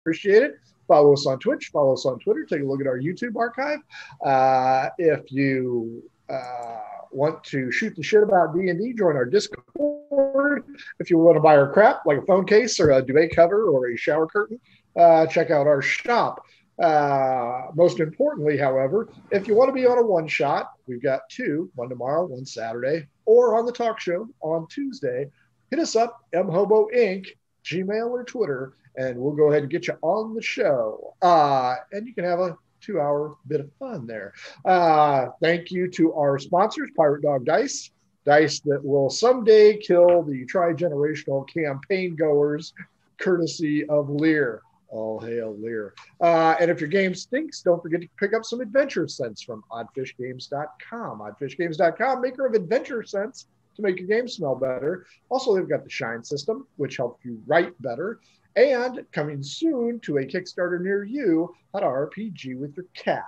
appreciate it. Follow us on Twitch, follow us on Twitter, take a look at our YouTube archive. Uh, if you uh, want to shoot the shit about D&D, join our Discord. If you want to buy our crap, like a phone case or a duvet cover or a shower curtain, uh, check out our shop. Uh, most importantly, however, if you want to be on a one shot, we've got two, one tomorrow, one Saturday, or on the talk show on Tuesday. Hit us up, mhobo inc, Gmail or Twitter, and we'll go ahead and get you on the show. Uh, and you can have a two hour bit of fun there. Uh, thank you to our sponsors, Pirate Dog Dice, dice that will someday kill the tri generational campaign goers, courtesy of Lear. All hail Lear. Uh, and if your game stinks, don't forget to pick up some adventure sense from oddfishgames.com. Oddfishgames.com, maker of adventure sense to make your game smell better. Also, they've got the Shine system, which helps you write better. And coming soon to a Kickstarter near you, how to RPG with your cat.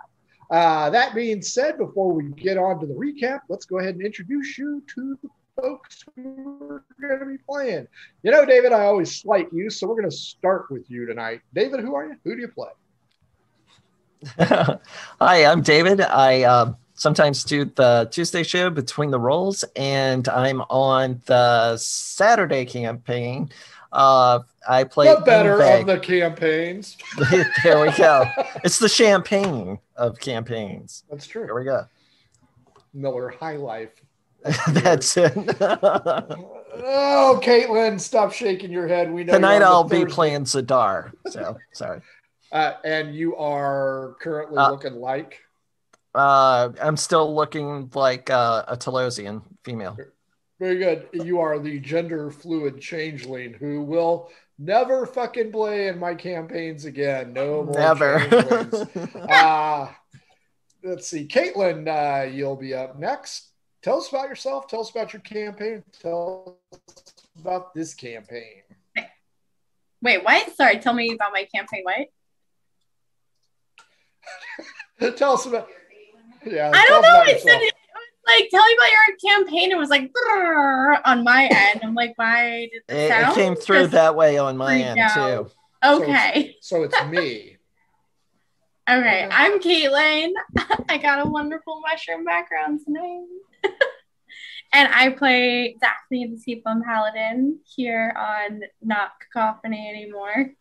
Uh, that being said, before we get on to the recap, let's go ahead and introduce you to the folks who are going to be playing. You know, David, I always slight you, so we're going to start with you tonight. David, who are you? Who do you play? Hi, I'm David. I uh, sometimes do the Tuesday show between the rolls, and I'm on the Saturday campaign. Uh, I play the better of the campaigns. there we go. It's the champagne of campaigns. That's true. There we go. Miller High Life. That's it. oh, Caitlin, stop shaking your head. We know tonight I'll be playing Zadar. So sorry. Uh, and you are currently uh, looking like. Uh, I'm still looking like uh, a Talosian female. Very good. You are the gender fluid changeling who will never fucking play in my campaigns again. No more. Never. uh, let's see. Caitlin, uh, you'll be up next. Tell us about yourself. Tell us about your campaign. Tell us about this campaign. Wait, what? Sorry, tell me about my campaign. What? tell us about. Yeah. I don't know. It said it, like tell me about your campaign. It was like on my end. I'm like, why did it, it came through that way on my end out. too? Okay. So it's, so it's me. okay, I'm Caitlin. I got a wonderful mushroom background tonight. and I play Daphne the Seafoam Paladin here on Not Cacophony anymore.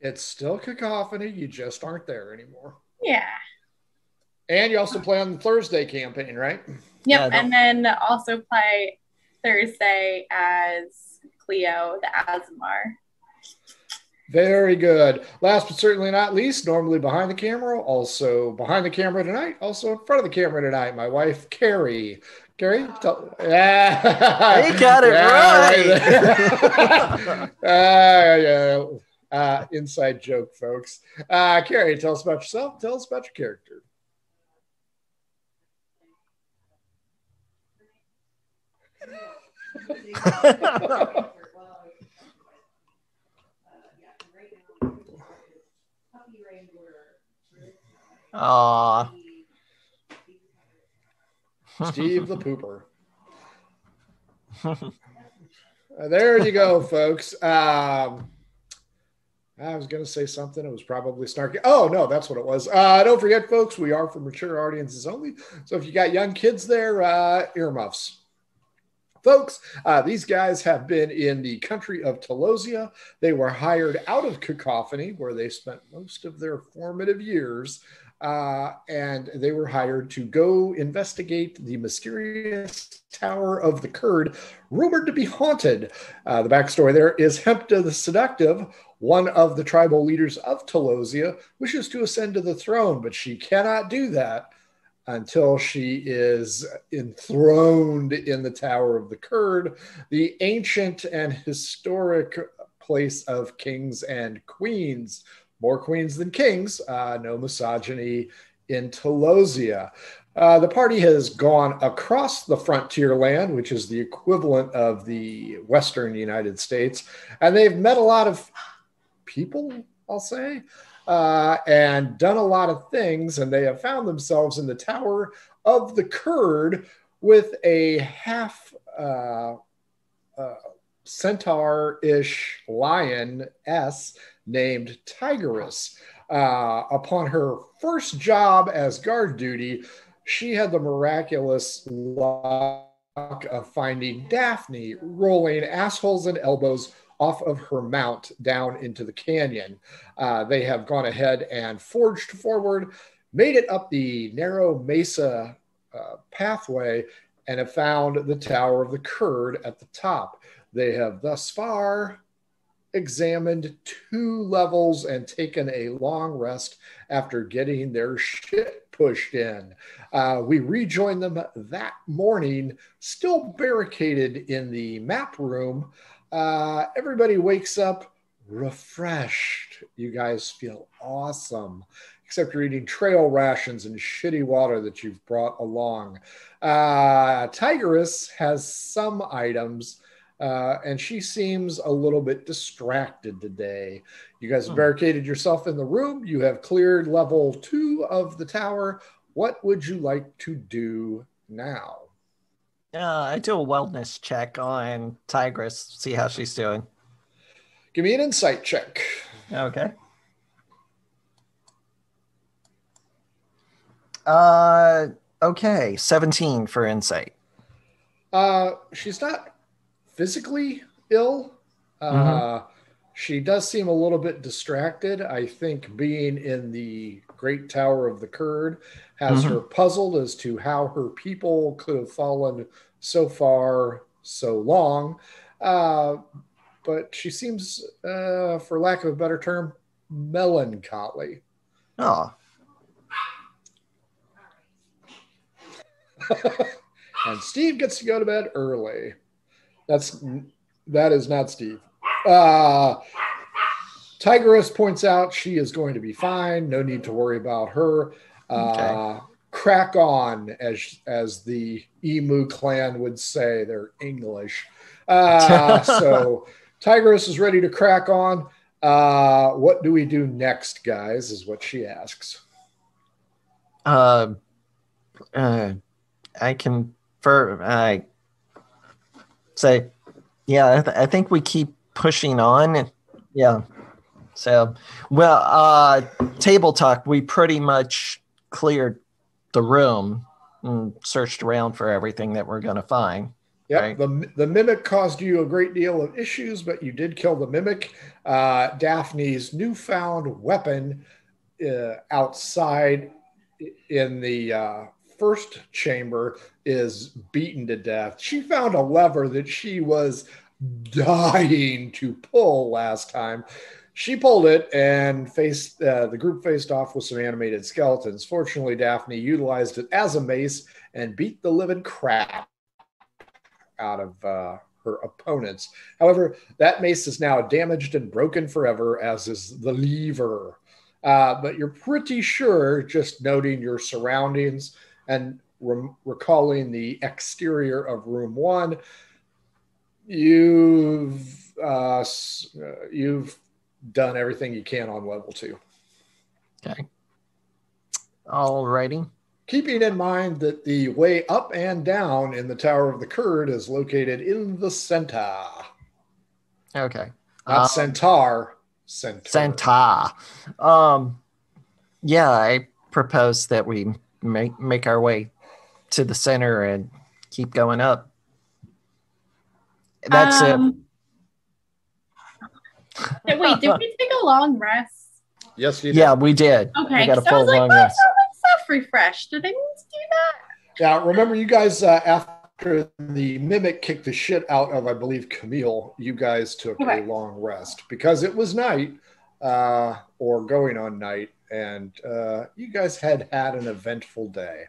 it's still Cacophony, you just aren't there anymore. Yeah. And you also play on the Thursday campaign, right? Yep, yeah, and then also play Thursday as Cleo, the Aasimar. Very good. Last but certainly not least, normally behind the camera, also behind the camera tonight, also in front of the camera tonight, my wife, Carrie. Carrie, tell, yeah, he got it yeah, right. uh, yeah, uh, inside joke, folks. Uh, Carrie, tell us about yourself. Tell us about your character. Aw. Steve the Pooper. Uh, there you go, folks. Um, I was going to say something. It was probably snarky. Oh, no, that's what it was. Uh, don't forget, folks, we are for mature audiences only. So if you got young kids there, uh, earmuffs. Folks, uh, these guys have been in the country of Talosia. They were hired out of Cacophony, where they spent most of their formative years, uh, and they were hired to go investigate the mysterious Tower of the Kurd, rumored to be haunted. Uh, the backstory there is Hempta the Seductive, one of the tribal leaders of Talosia, wishes to ascend to the throne, but she cannot do that until she is enthroned in the Tower of the Kurd, the ancient and historic place of kings and queens. More queens than kings, uh, no misogyny in Talosia. Uh, the party has gone across the frontier land, which is the equivalent of the Western United States, and they've met a lot of people, I'll say uh, and done a lot of things, and they have found themselves in the Tower of the Kurd with a half uh, uh, centaur-ish lion s named Tigerus. Uh, upon her first job as guard duty, she had the miraculous luck of finding Daphne rolling assholes and elbows off of her mount down into the canyon. Uh, they have gone ahead and forged forward, made it up the narrow mesa uh, pathway, and have found the Tower of the Kurd at the top. They have thus far examined two levels and taken a long rest after getting their shit pushed in. Uh, we rejoined them that morning, still barricaded in the map room. Uh, everybody wakes up refreshed. You guys feel awesome, except you're eating trail rations and shitty water that you've brought along. Uh, Tigerus has some items. Uh, and she seems a little bit distracted today. You guys hmm. barricaded yourself in the room. You have cleared level two of the tower. What would you like to do now? Uh, I do a wellness check on Tigress, see how she's doing. Give me an insight check. Okay. Uh, okay, 17 for insight. Uh, she's not physically ill. Uh, mm-hmm. She does seem a little bit distracted. I think being in the Great Tower of the Kurd has mm-hmm. her puzzled as to how her people could have fallen so far so long. Uh, but she seems, uh, for lack of a better term, melancholy. Oh. and Steve gets to go to bed early. That's that is not Steve. Uh, Tigress points out she is going to be fine. No need to worry about her. Uh, okay. Crack on, as as the Emu clan would say. They're English. Uh, so Tigress is ready to crack on. Uh, what do we do next, guys? Is what she asks. Uh, uh I can for I say, yeah, I, th- I think we keep pushing on. Yeah. So, well, uh, table talk, we pretty much cleared the room and searched around for everything that we're going to find. Yeah, right? the, the mimic caused you a great deal of issues, but you did kill the mimic. Uh, Daphne's newfound weapon uh, outside in the uh, first chamber is beaten to death. She found a lever that she was dying to pull last time. She pulled it and faced uh, the group faced off with some animated skeletons. Fortunately, Daphne utilized it as a mace and beat the living crap out of uh, her opponents. However, that mace is now damaged and broken forever, as is the lever. Uh, but you're pretty sure, just noting your surroundings, and re- recalling the exterior of room one, you've uh, you've done everything you can on level two. Okay. All righty. Keeping in mind that the way up and down in the Tower of the Kurd is located in the center. Okay. Not um, centaur. Centaur. Centaur. Um, yeah, I propose that we make make our way to the center and keep going up. That's um, it. Wait, did we take a long rest? Yes, you did. Yeah, we did. Okay, we got a full like, long rest. Stuff refreshed. Did I need to do that? Yeah, remember you guys uh, after the mimic kicked the shit out of, I believe, Camille. You guys took okay. a long rest because it was night uh, or going on night, and uh, you guys had had an eventful day.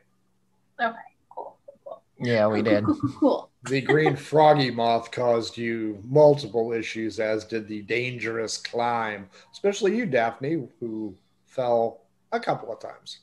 Okay, cool. cool. Yeah, we did. cool. The green froggy moth caused you multiple issues, as did the dangerous climb, especially you, Daphne, who fell a couple of times.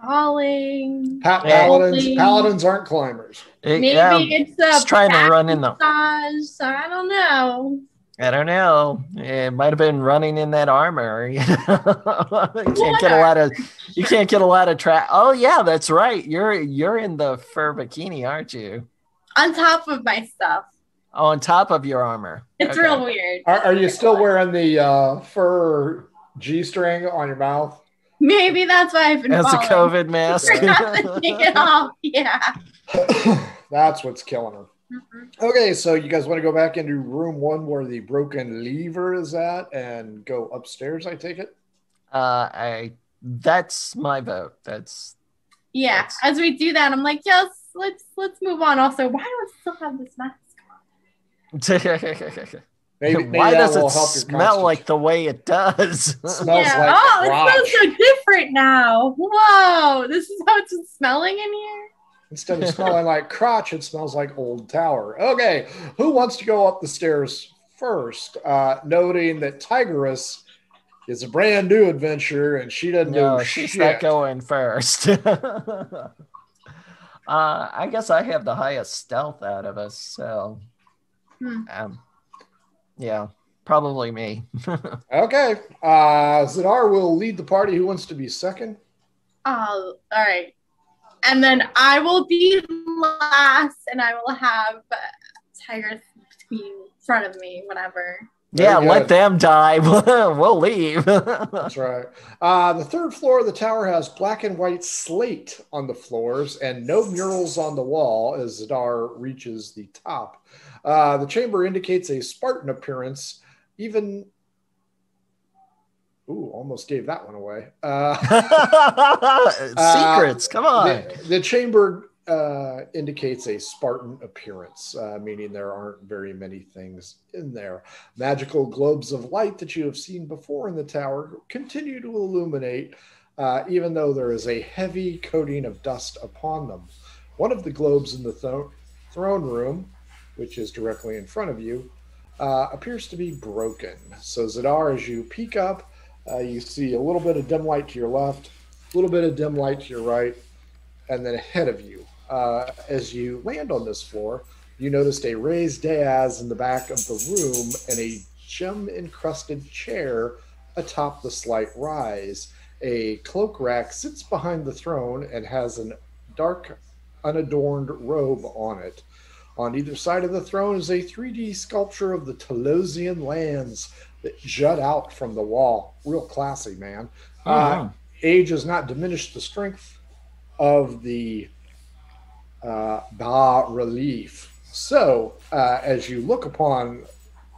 Falling. Pa- paladins, paladins aren't climbers. It, Maybe yeah, it's, it's trying to run in the. I don't know. I don't know. It might have been running in that armor. You, know? you can't get a lot of you can't get a lot of track. Oh yeah, that's right. You're you're in the fur bikini, aren't you? On top of my stuff. on top of your armor. It's Okay. real weird. Are, are you still wearing the uh, fur G string on your mouth? Maybe that's why I've been As a falling. COVID mask. Forgot to take it off. Yeah. That's what's killing her. Mhm. Okay, so you guys want to go back into room one where the broken lever is at and go upstairs, I take it? uh, I that's my vote. That's Yeah. That's- As we do that, I'm like, yes, let's let's move on. Also, why do I still have this mask on? Maybe, maybe Why does it will help your smell like the way it does? Smells yeah. like oh, it smells so different now. Whoa, this is how it's smelling in here. Instead of smelling like crotch, it smells like old tower. Okay, who wants to go up the stairs first? Uh, noting that Tigress is a brand new adventure and she doesn't no, know she's shit. not going first. uh, I guess I have the highest stealth out of us, so Hmm. um, yeah, probably me. Okay, uh, Zadar will lead the party. Who wants to be second? Oh, all right. And then I will be last, and I will have uh, Tiger be in front of me, whatever. Very yeah, good. let them die. we'll leave. That's right. Uh, the third floor of the tower has black and white slate on the floors and no murals on the wall as Zadar reaches the top. Uh, the chamber indicates a Spartan appearance, even. Ooh, almost gave that one away. Uh, Secrets, come on. the, the chamber uh, indicates a Spartan appearance, uh, meaning there aren't very many things in there. Magical globes of light that you have seen before in the tower continue to illuminate, uh, even though there is a heavy coating of dust upon them. One of the globes in the thro- throne room, which is directly in front of you, uh, appears to be broken. So, Zadar, as you peek up, uh, you see a little bit of dim light to your left, a little bit of dim light to your right, and then ahead of you. Uh, as you land on this floor, you noticed a raised dais in the back of the room and a gem encrusted chair atop the slight rise. A cloak rack sits behind the throne and has an dark, unadorned robe on it. On either side of the throne is a 3D sculpture of the Talosian lands that jut out from the wall. Real classy, man. Uh, Mhm. age has not diminished the strength of the uh, bas relief. So, uh, as you look upon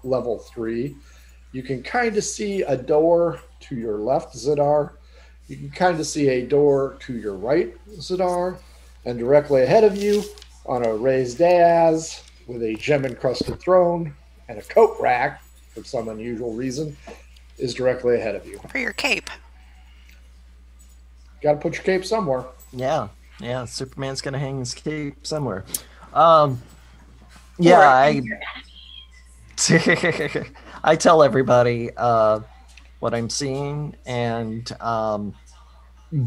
level three, you can kind of see a door to your left, Zadar. You can kind of see a door to your right, Zadar. And directly ahead of you, on a raised dais with a gem encrusted throne and a coat rack, for some unusual reason, is directly ahead of you. For your cape. Got to put your cape somewhere. Yeah, yeah. Superman's gonna hang his cape somewhere. Um, yeah, I I tell everybody uh, what I'm seeing, and um,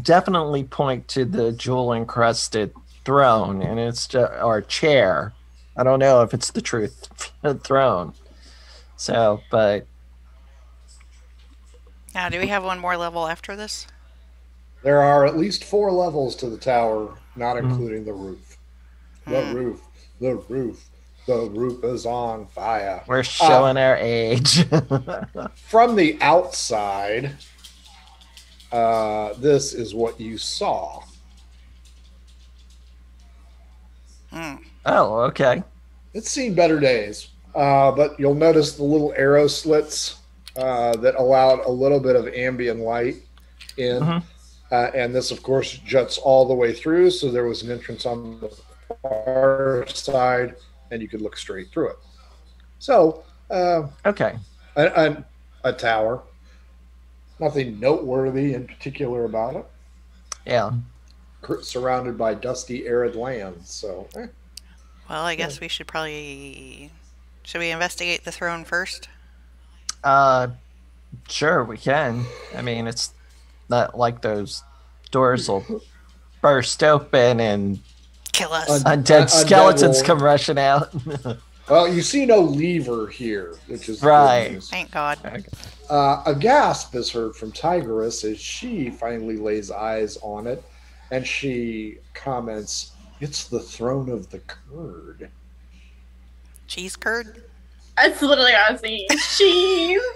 definitely point to the jewel encrusted throne, and it's just, or chair. I don't know if it's the truth throne. So, but Now, do we have one more level after this? There are at least four levels to the tower, not Hmm. including the roof. The Hmm. roof, the roof, the roof is on fire. we're showing our age. From the outside, uh, this is what you saw. Hmm. oh, okay. It's seen better days, uh, but you'll notice the little arrow slits uh, that allowed a little bit of ambient light in. Mhm. Uh, and this, of course, juts all the way through. So there was an entrance on the far side, and you could look straight through it. So, uh, Okay. a, a, a tower. Nothing noteworthy in particular about it. Yeah. Surrounded by dusty, arid lands. So, eh. Well, I guess we should probably. Should we investigate the throne first? Uh, sure, we can. I mean, it's not like those doors will burst open and Kill us. Un- undead skeletons come rushing out. well, you see no lever here, which is good Right. news. Thank God. Uh, a gasp is heard from Tigress as she finally lays eyes on it, and she comments, "It's the throne of the Kurd." Cheese curd? That's literally what I was saying. Cheese.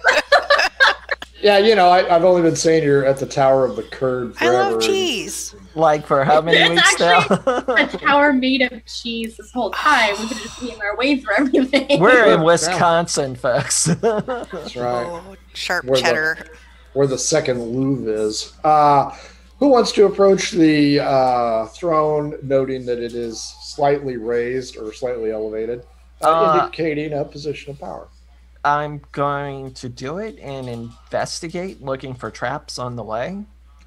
Yeah, you know, I, I've only been saying you're at the Tower of the Curd forever. I forever. love cheese. Like for how many It's weeks a now? tower made of cheese this whole time. We could have just eaten our way through everything. We're in Yeah. Wisconsin, folks. That's right. Oh, sharp Where the- cheddar. Where the second Louvre is. Uh, who wants to approach the uh, throne, noting that it is slightly raised or slightly elevated, uh, Uh, indicating a position of power? I'm going to do it and investigate, looking for traps on the way.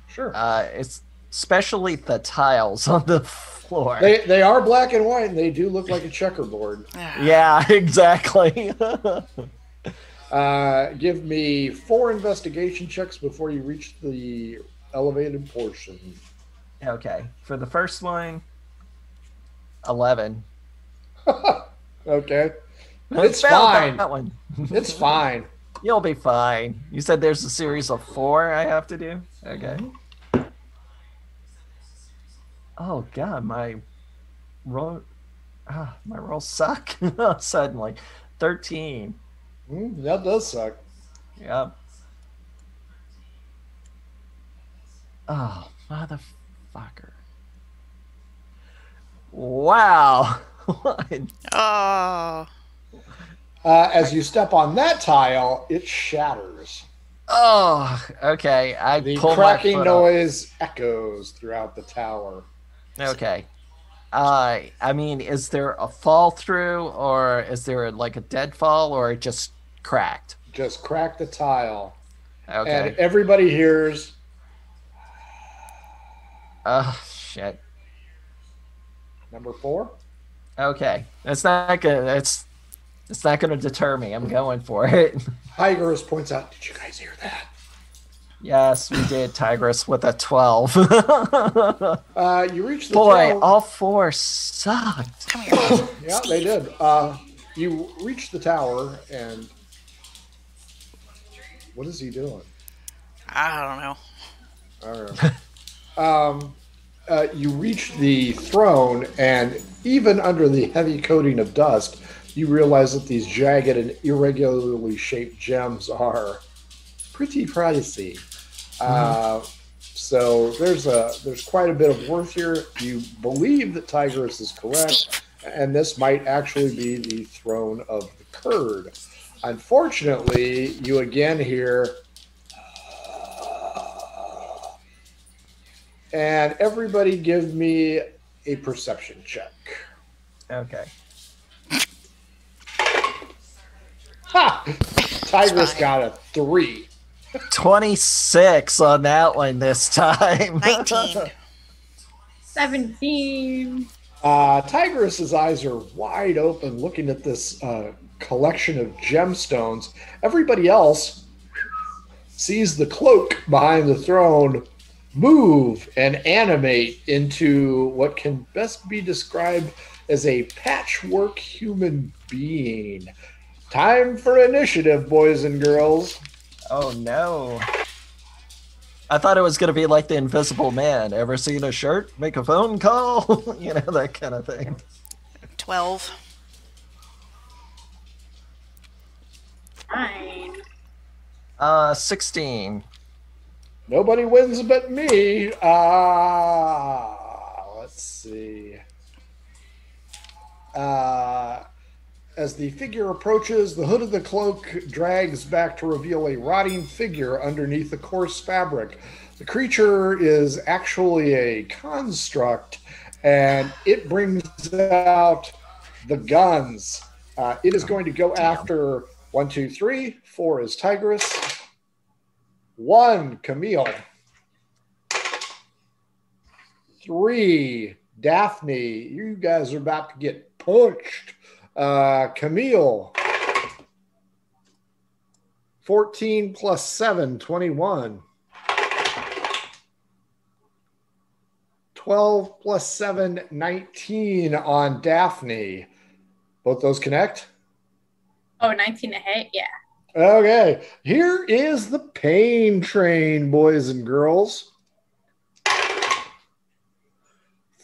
Sure. Uh, it's especially the tiles on the floor. They they are black and white, and they do look like a checkerboard. yeah, exactly. Uh, give me four investigation checks before you reach the elevated portion. okay, for the first one, eleven. Okay, It's fine. That one. it's fine. You'll be fine. You said there's a series of four I have to do. Okay. Oh god, my roll. Ah, my rolls suck. Suddenly, thirteen. Mm, that does suck. Yep. Oh, motherfucker. Wow. What? Oh, Uh, as you step on that tile, it shatters. oh, okay. I The pull my cracking foot off. noise echoes throughout the tower. Okay. Uh, I mean, is there a fall through, or is there like a deadfall, or it just cracked? Just crack the tile, Okay. and everybody hears. Oh shit. Number four. Okay, it's not gonna. It's it's not gonna deter me. I'm going for it. Tigress points out. Did you guys hear that? yes, we did. Tigress with a twelve. Uh, you reach the Boy, throne. all four sucked. come here. yeah, they did. Uh, you reach the tower, and what is he doing? I don't know. I don't know. um, uh, you reach the throne, and even under the heavy coating of dust, you realize that these jagged and irregularly shaped gems are pretty pricey. Uh, so there's a there's quite a bit of worth here. You believe that Tigress is correct, and this might actually be the throne of the Kurd. Unfortunately, you again hear and everybody give me a perception check. Okay. Ha! Tigress got a three. Twenty six on that one this time. 19. 17. Uh, Tigress's eyes are wide open looking at this uh, collection of gemstones. Everybody else sees the cloak behind the throne move and animate into what can best be described as a patchwork human being. Time for initiative, boys and girls. Oh no. I thought it was gonna be like the Invisible Man. Ever seen a shirt? Make a phone call? you know that kind of thing. 12. Nine. Uh, sixteen. Nobody wins but me. Ah, let's see. Uh, as the figure approaches, the hood of the cloak drags back to reveal a rotting figure underneath the coarse fabric. The creature is actually a construct, and it brings out the guns. Uh, it is going to go after one, two, three. Four is Tigress. One, Camille. Three, Daphne. You guys are about to get punched. Uh, Camille. 14 plus 7, 21. 12 plus 7, 19 on Daphne. Both those connect? Oh, 19 to hit? Yeah. Okay, here is the pain train, boys and girls.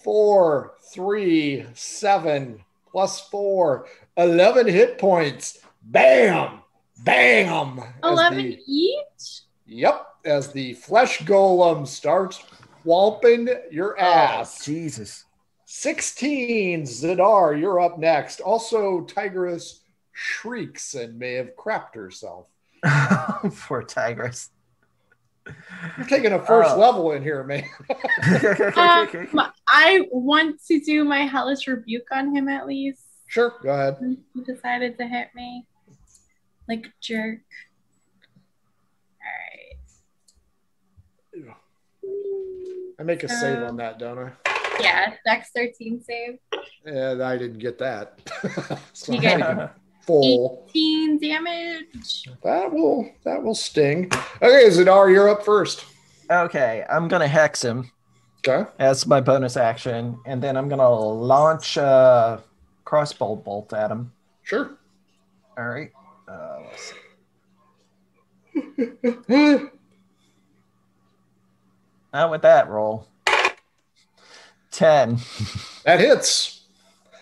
Four, three, seven, plus four, 11 hit points. Bam! Bam! 11 the- each? Yep, as the flesh golem starts whomping your oh, ass. Jesus. 16, Zadar, you're up next. Also, Tigress shrieks and may have crapped herself. Poor Tigress. You're taking a first Oh. level in here, man. Um, I want to do my hellish rebuke on him at least. sure, go ahead. since He decided to hit me like a jerk. Alright. I make a save on that, don't I? Yeah, Dex 13 save. And I didn't get that. so You get taking full. 18 damage. That will that will sting. Okay, Zadar, you're up first. okay, I'm gonna hex him Okay. as my bonus action, and then I'm gonna launch a crossbow bolt at him. Sure. All right. Uh, let's see. Not with that roll. Ten. that hits.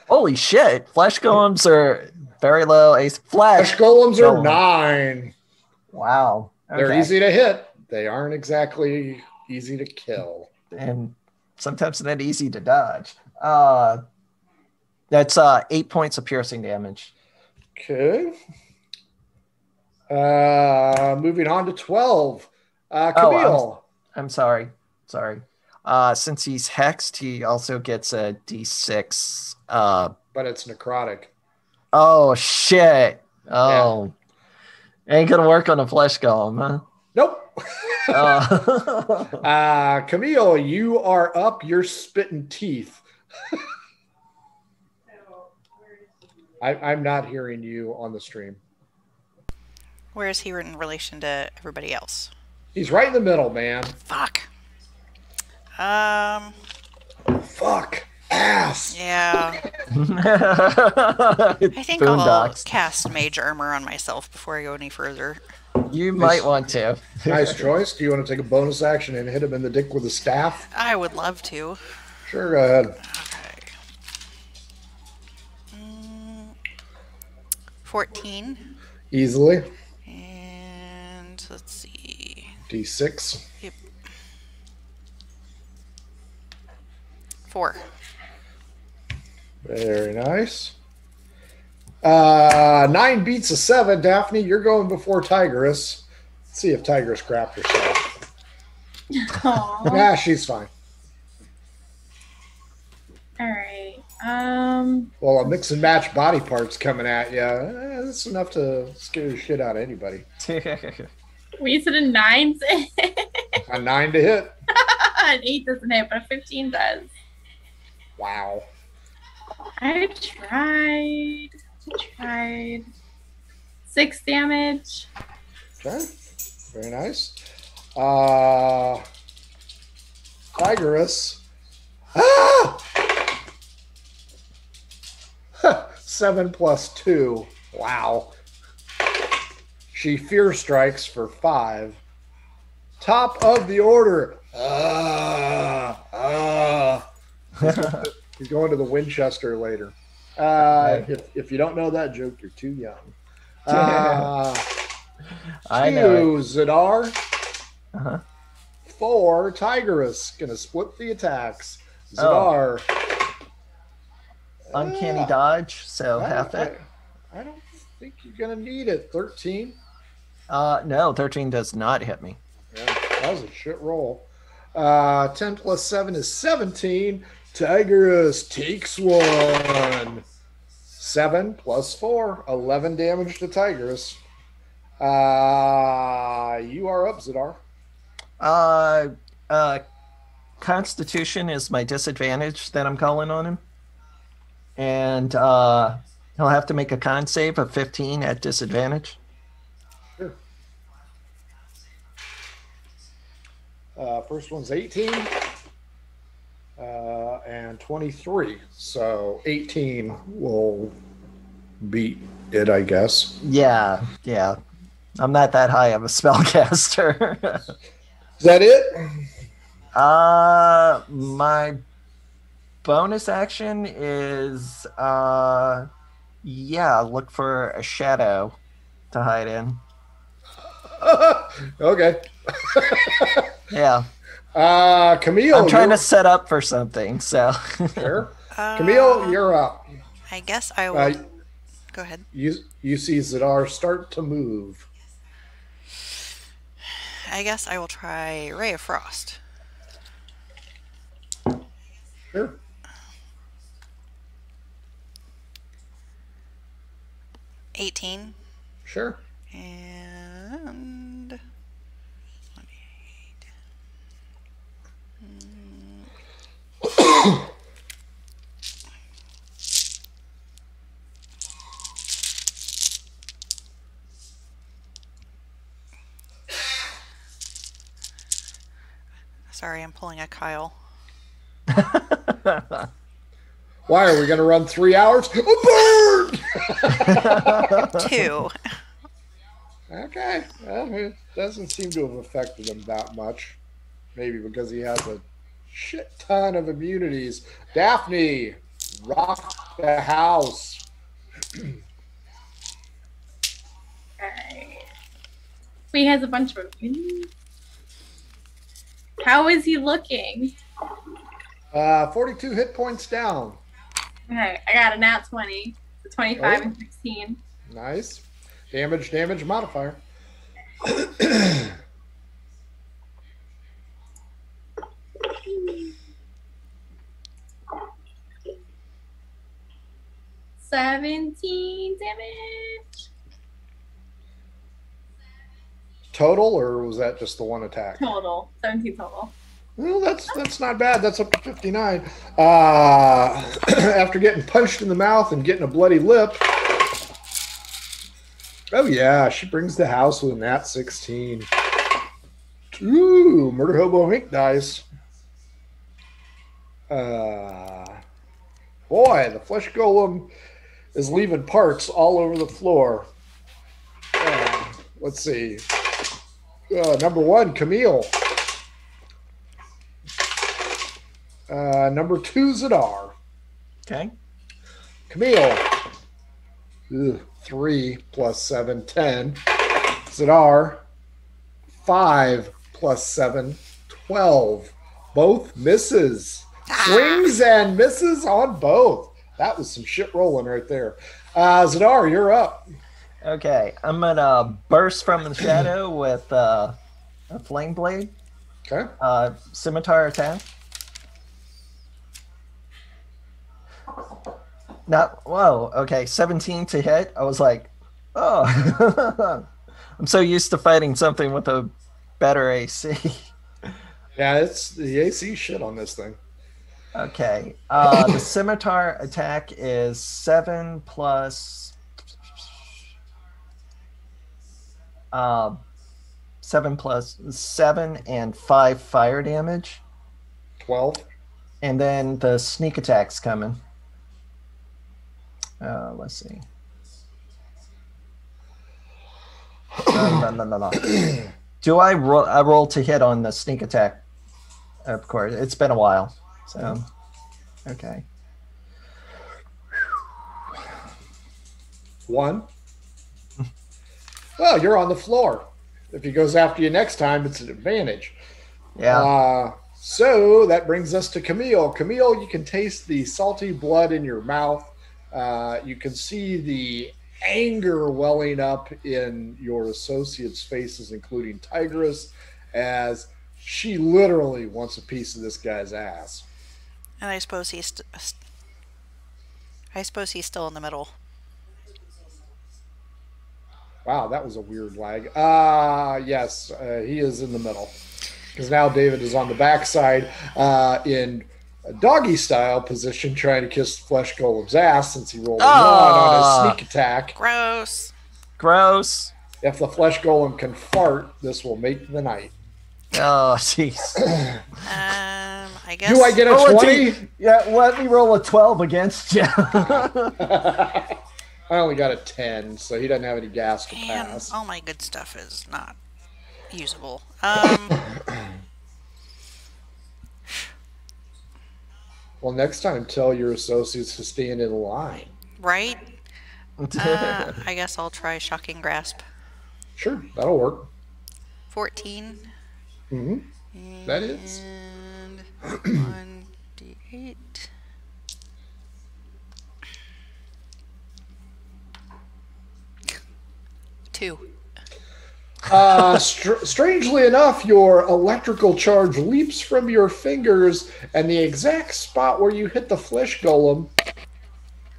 Holy shit! Flesh golems are very low. Ace Flesh flash. golems are Golem. nine. Wow. They're easy to hit. They aren't exactly easy to kill. and sometimes not easy to dodge. Uh, that's uh eight points of piercing damage. Okay. Uh, moving on to 12. Uh, Oh, I'm- Camille. I'm sorry, sorry. Uh, since he's hexed, he also gets a d6. Uh, but it's necrotic. Oh shit! Oh, ain't gonna work on a flesh golem, huh? Nope. Uh, uh, Camille, you are up. You're spitting teeth. I, I'm not hearing you on the stream. Where is he in relation to everybody else? He's right in the middle, man. Fuck. Um. Fuck. Ass. Yeah. I think I'll cast Mage Armor on myself before I go any further. You might want to. Nice choice. Do you want to take a bonus action and hit him in the dick with a staff? I would love to. Sure, go ahead. Okay. Mm, 14. Easily. And let's see. D6. Yep. Four. Very nice. Uh, nine beats a seven. Daphne, you're going before Tigress. Let's see if Tigress crapped herself. Aw. Nah, she's fine. All right. Um. Well, a mix and match body parts coming at you. Eh, that's enough to scare the shit out of anybody. We said a nine. A nine to hit. An eight doesn't hit, but a 15 does. Wow. I tried. I tried. Six damage. Okay. Very nice. Uh, Tigress. Ah! Seven plus two. Wow. She fear strikes for five. Top of the order. Ah, ah. He's going to the Winchester later. Uh, if, if you don't know that joke, you're too young. Uh, I know. two, Zadar. Uh-huh. Four, Tigress. Gonna split the attacks. Oh. Zadar. Uncanny Ah, dodge, so I- half it. I, I don't think you're gonna need it. 13. Uh, no, 13 does not hit me. Yeah, that was a shit roll. Uh, 10 plus 7 is 17. Tigress takes one. 7 plus 4, 11 damage to Tigress. Uh, you are up, Zadar. Uh, uh, Constitution is my disadvantage that I'm calling on him. And uh, he'll have to make a con save of 15 at disadvantage. Sure. Uh, first one's 18 uh, and 23. So 18 will beat it, I guess. Yeah, yeah. I'm not that high of a spellcaster. Is that it? uh, my bonus action is uh yeah, look for a shadow to hide in. okay. Yeah. Uh, Camille. I'm trying to set up for something, so Sure. Uh, Camille, you're up. I guess I will. Uh, Go ahead. you you see Zadar start to move. I guess I will try Ray of Frost. Sure. Eighteen Sure. and. Sorry, I'm pulling a Kyle. Why are we going to run three hours? A bird. Two. Okay. Well, it doesn't seem to have affected him that much. Maybe because he has a shit ton of immunities. Daphne, rock the house. Alright. He has a bunch of immunities. How is he looking? Uh, 42 hit points down. Okay, I got a nat 20. So 25 Oh. and 16. Nice. Damage, damage modifier. Seventeen damage Total, or was that just the one attack? total. Seventeen total. Well, that's that's not bad. That's up to 59. Uh, after getting punched in the mouth and getting a bloody lip. Oh yeah, she brings the house with a nat 16. Ooh, murder hobo Inc. dice. Uh, boy, the flesh golem is leaving parts all over the floor. Uh, let's see. Uh, number one, Camille. Uh, number two, Zadar. okay. Camille. Ugh, three plus seven, ten. Zadar. Five plus seven, twelve. Both misses. Swings and misses on both. That was some shit rolling right there. Uh, Zadar, you're up. Okay. I'm gonna burst from the shadow with uh, a flame blade. Okay. Uh, scimitar attack. Not whoa. Okay, 17 to hit. I was like, oh. I'm so used to fighting something with a better AC. Yeah, it's the AC shit on this thing. Okay. Uh, the scimitar attack is seven plus. Uh, seven plus seven and five fire damage, 12. and then the sneak attack's coming. Uh, let's see. No, no, no, no, no. Do I roll? I roll to hit on the sneak attack. Of course, it's been a while. So, okay. One. Well, you're on the floor. If he goes after you next time, it's an advantage. Yeah. Uh, so that brings us to Camille. Camille, you can taste the salty blood in your mouth. Uh, you can see the anger welling up in your associates' faces, including Tigress, as she literally wants a piece of this guy's ass. And I suppose he's. St- st- I suppose he's still in the middle. Wow, that was a weird lag. Ah, yes, uh, he is in the middle. Because now David is on the backside uh, in a doggy style position trying to kiss Flesh Golem's ass since he rolled a one Ah. on his sneak attack. Gross. Gross. If the Flesh Golem can fart, this will make the night. Oh, jeez. Um, I guess. Do I get a 20? yeah, let me roll a 12 against you. I only got a 10, so he doesn't have any gas to And pass. all my good stuff is not usable. Um, Well, next time, tell your associates to stand in line. Right? Uh, I guess I'll try shocking grasp. Sure, that'll work. 14. Mm-hmm. That is. And 1d8. Two. Uh, str- strangely enough, your electrical charge leaps from your fingers, and the exact spot where you hit the flesh golem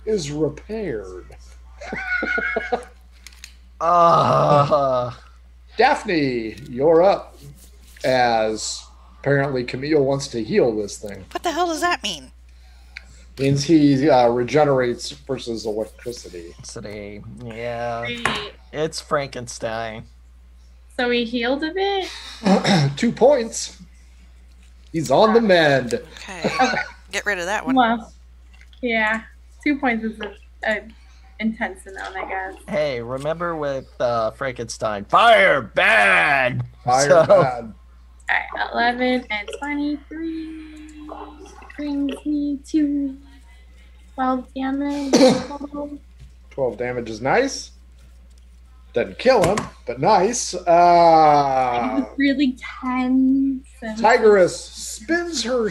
is repaired. Ah, Daphne, you're up. As apparently Camille wants to heal this thing. What the hell does that mean? Means he uh, regenerates versus electricity. city. Yeah, Great. It's Frankenstein. So he healed a bit. Two points. He's on the mend. Okay. Get rid of that one. Well, yeah, two points is a, a intense amount, I guess. Hey, remember with uh, Frankenstein? Fire bad. Fire So- bad. All right, eleven and twenty-three brings me to twelve damage. 12 damage is nice. Doesn't kill him, but nice. Uh, really tense. Tigress spins her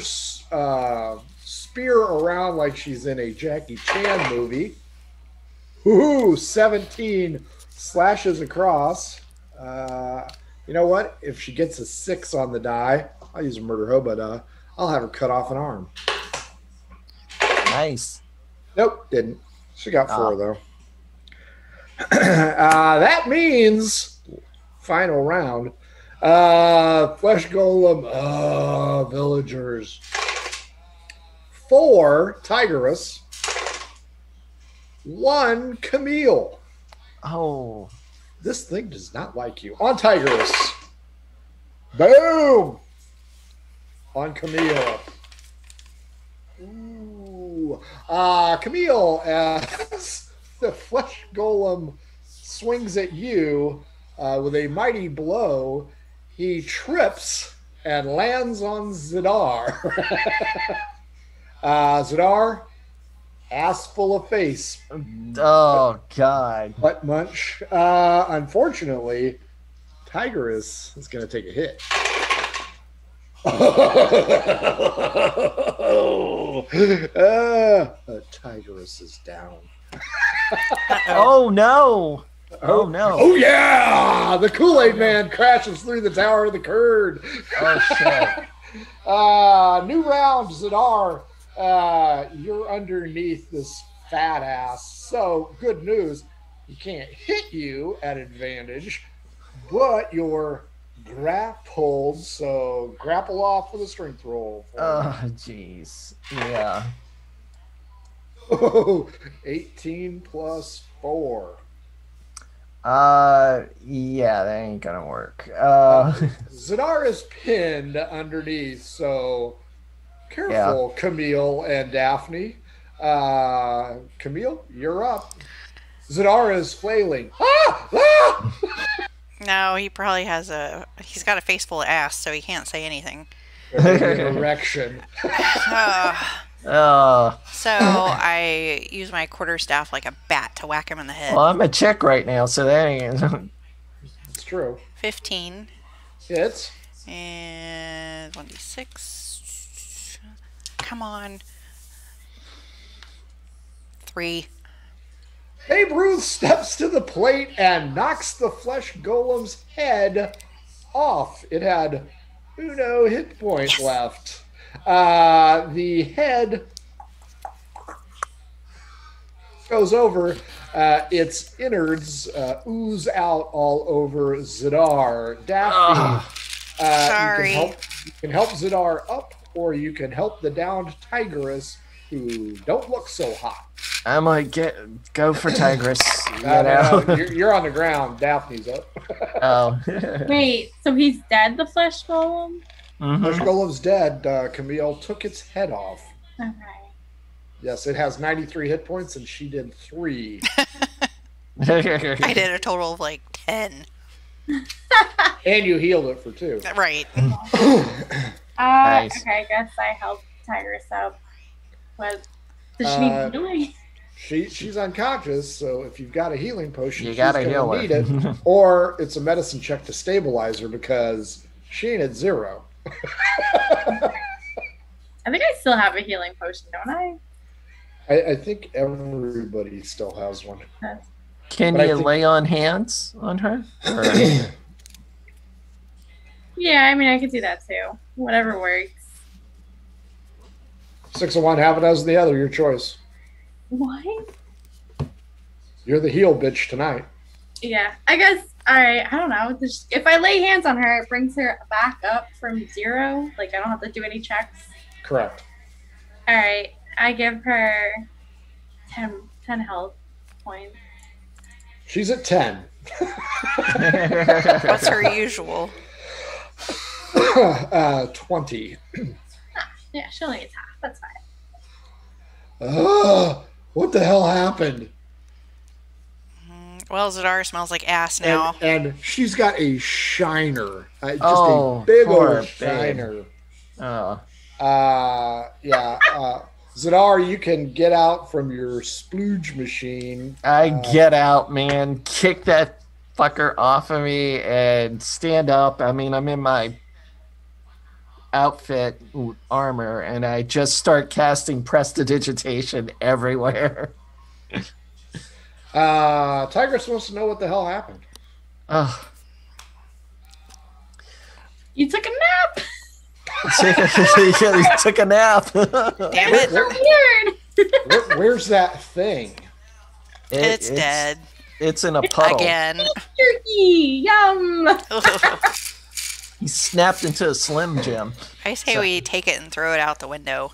uh, spear around like she's in a Jackie Chan movie. Ooh, 17 slashes across. Uh, you know what? If she gets a six on the die, I'll use a murder hobo die. I'll have her cut off an arm. Nice. Nope, didn't. She got four Oh. though. uh, that means final round. Uh, Flesh Golem, uh, villagers. Four Tigress. One Camille. Oh, This thing does not like you. On Tigress. Boom! On Camille. Ooh. Uh, Camille, as the flesh golem swings at you uh, with a mighty blow, he trips and lands on Zadar. uh, Zadar, ass full of face oh God. butt munch. Uh, unfortunately, Tigress is going to take a hit. Oh, uh, Tigress is down. Oh no. Oh no. Oh yeah! The Kool Aid Man crashes through the tower of the Kurd. Oh shit. Uh, new round, Zadar. Uh, you're underneath this fat ass. So good news, he can't hit you at advantage, but you're grappled. So grapple off with a strength roll. Oh jeez. Yeah. Oh, 18 plus 4. Uh yeah, that ain't gonna work. Uh Zadar is pinned underneath, so careful, Camille and Daphne. Uh, Camille, you're up. Zadar is flailing. Ah! Ah! No, he probably has a. He's got a face full of ass, so he can't say anything. Erection. Uh, uh so I use my quarter staff like a bat to whack him in the head. well I'm a check right now, so that ain't It's true. 15 It's and 1d6. Come on. Three. Babe Ruth steps to the plate and knocks the flesh golem's head off. It had uno hit point left. Uh, the head goes over. Uh, its innards uh, ooze out all over Zadar. Daphne, uh, Sorry. You can, help, you can help Zadar up, or you can help the downed Tigress, who don't look so hot. I might get go for Tigress. You No, no, no, know. you're, you're on the ground. Daphne's up. oh. Wait, so he's dead, the flesh golem? Flesh Golem's dead. Uh, Camille took its head off. Okay. Yes, it has 93 hit points, and she did three. I did a total of like 10. and you healed it for two. Right. Uh, Nice. Okay, I guess I helped Tigress out. What does she Uh, need healing? She she's unconscious, so if you've got a healing potion, You she's gotta gonna heal her. need it, or it's a medicine check to stabilize her because she ain't at zero. I think I still have a healing potion, don't I? I, I think everybody still has one. Can But you think- lay on hands on her? Or- Yeah, I mean I could do that too. Whatever works. Six of one, half a dozen the other. Your choice. What? You're the heel bitch tonight. Yeah, I guess. All right, I don't know. If I lay hands on her, it brings her back up from zero. Like I don't have to do any checks. Correct. All right, I give her 10, 10 health points. She's at ten. What's her usual? uh, Twenty. Yeah, she only gets half. That's fine. Ugh, what the hell happened? Well, Zadar smells like ass now. and she's got a shiner, uh, just Oh, a big old shiner. oh. Uh, yeah. Uh, Zadar, you can get out from your splooge machine. I Uh, get out, man. Kick that fucker off of me and stand up. I mean, I'm in my outfit armor and I just start casting prestidigitation everywhere. Uh, Tigress wants to know what the hell happened. Oh. You took a nap. he took a nap. Damn it. So weird. Where, where's that thing? It- it's, dead It's in a puddle. again. Turkey. Yum. He snapped into a slim Jim. I say we take it and throw it out the window.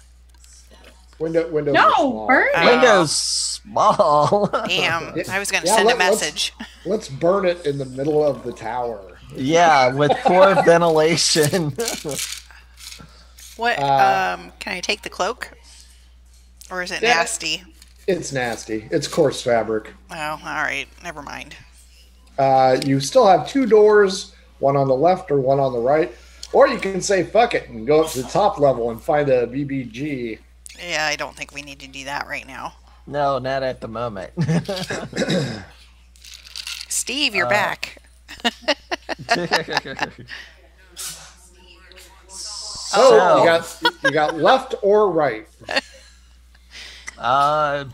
Window, windows. No, small. burn Uh, it. Window's small. Damn, I was going to Yeah, send a let- let's- message. Let's burn it in the middle of the tower. yeah, with poor ventilation. What? Uh, um, can I take the cloak? Or is it Yeah. nasty? It's nasty. It's coarse fabric. Oh, all right. Never mind. Uh, you still have two doors, one on the left or one on the right. Or you can say fuck it and go up to the top level and find a BBG. Yeah, I don't think we need to do that right now. no, not at the moment. Steve, you're Uh, back. So, So- you got you got left or right. uh,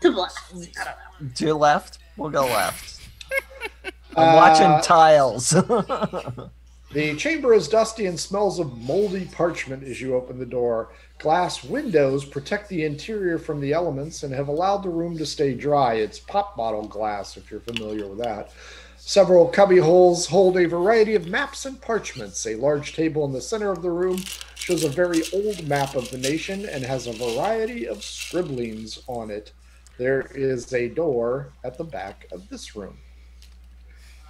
To the left. I don't know. to left. We'll go left. I'm Uh, watching tiles. The chamber is dusty and smells of moldy parchment as you open the door. Glass windows protect the interior from the elements and have allowed the room to stay dry. It's pop bottle glass, if you're familiar with that. Several cubby holes hold a variety of maps and parchments. A large table in the center of the room shows a very old map of the nation and has a variety of scribblings on it. There is a door at the back of this room.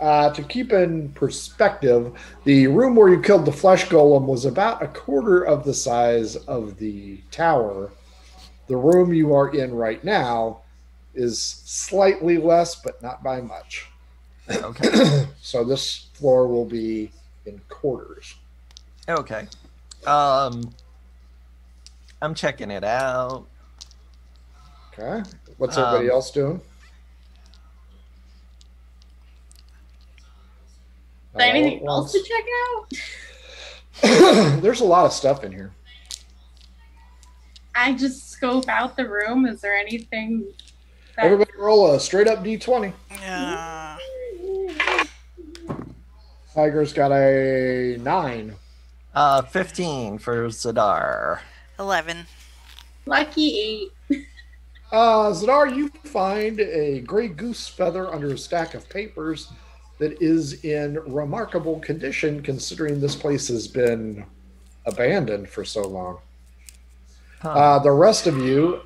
Uh, to keep in perspective, the room where you killed the flesh golem was about a quarter of the size of the tower. The room you are in right now is slightly less, but not by much. okay. So this floor will be in quarters. Okay. Um, I'm checking it out. Okay. What's everybody Um, else doing? Is anything else to check out? There's a lot of stuff in here. I just scope out the room. Is there anything that Everybody roll a straight up d20. Uh, Tiger's got a nine. Uh, 15 for Zadar. 11. lucky eight? Uh, Zadar, you find a gray goose feather under a stack of papers that is in remarkable condition considering this place has been abandoned for so long. Huh. Uh, the rest of you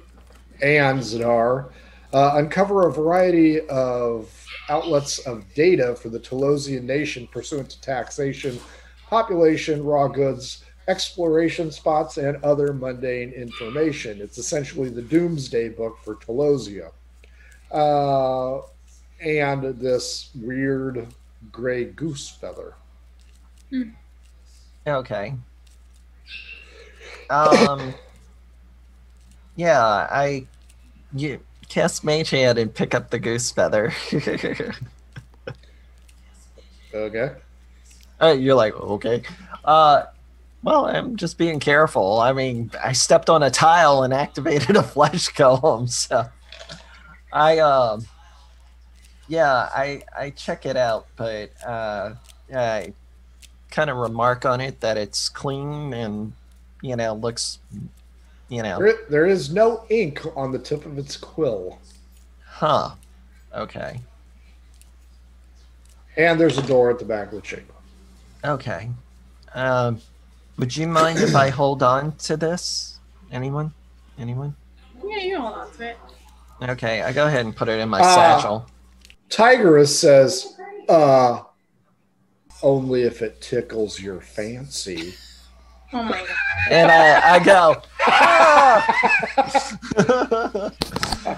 and Zadar uh, uncover a variety of outlets of data for the Talosian nation pursuant to taxation, population, raw goods, exploration spots, and other mundane information. It's essentially the Domesday Book for Talosia. Uh, and this weird gray goose feather. Okay. Um, yeah, I you cast Mage Hand and pick up the goose feather. Okay. Uh, you're like, okay. Uh, well, I'm just being careful. I mean, I stepped on a tile and activated a flesh golem, so I um, yeah, I I check it out, but uh, I kind of remark on it that it's clean and you know looks, you know, There, there is no ink on the tip of its quill, huh? Okay, and there's a door at the back of the chamber. okay. Um, would you mind if I hold on to this? Anyone? Anyone? Yeah, you hold on to it. Okay, I go ahead and put it in my Uh, satchel. Tigress says, uh, only if it tickles your fancy. Oh my god. And I, I go, Oh,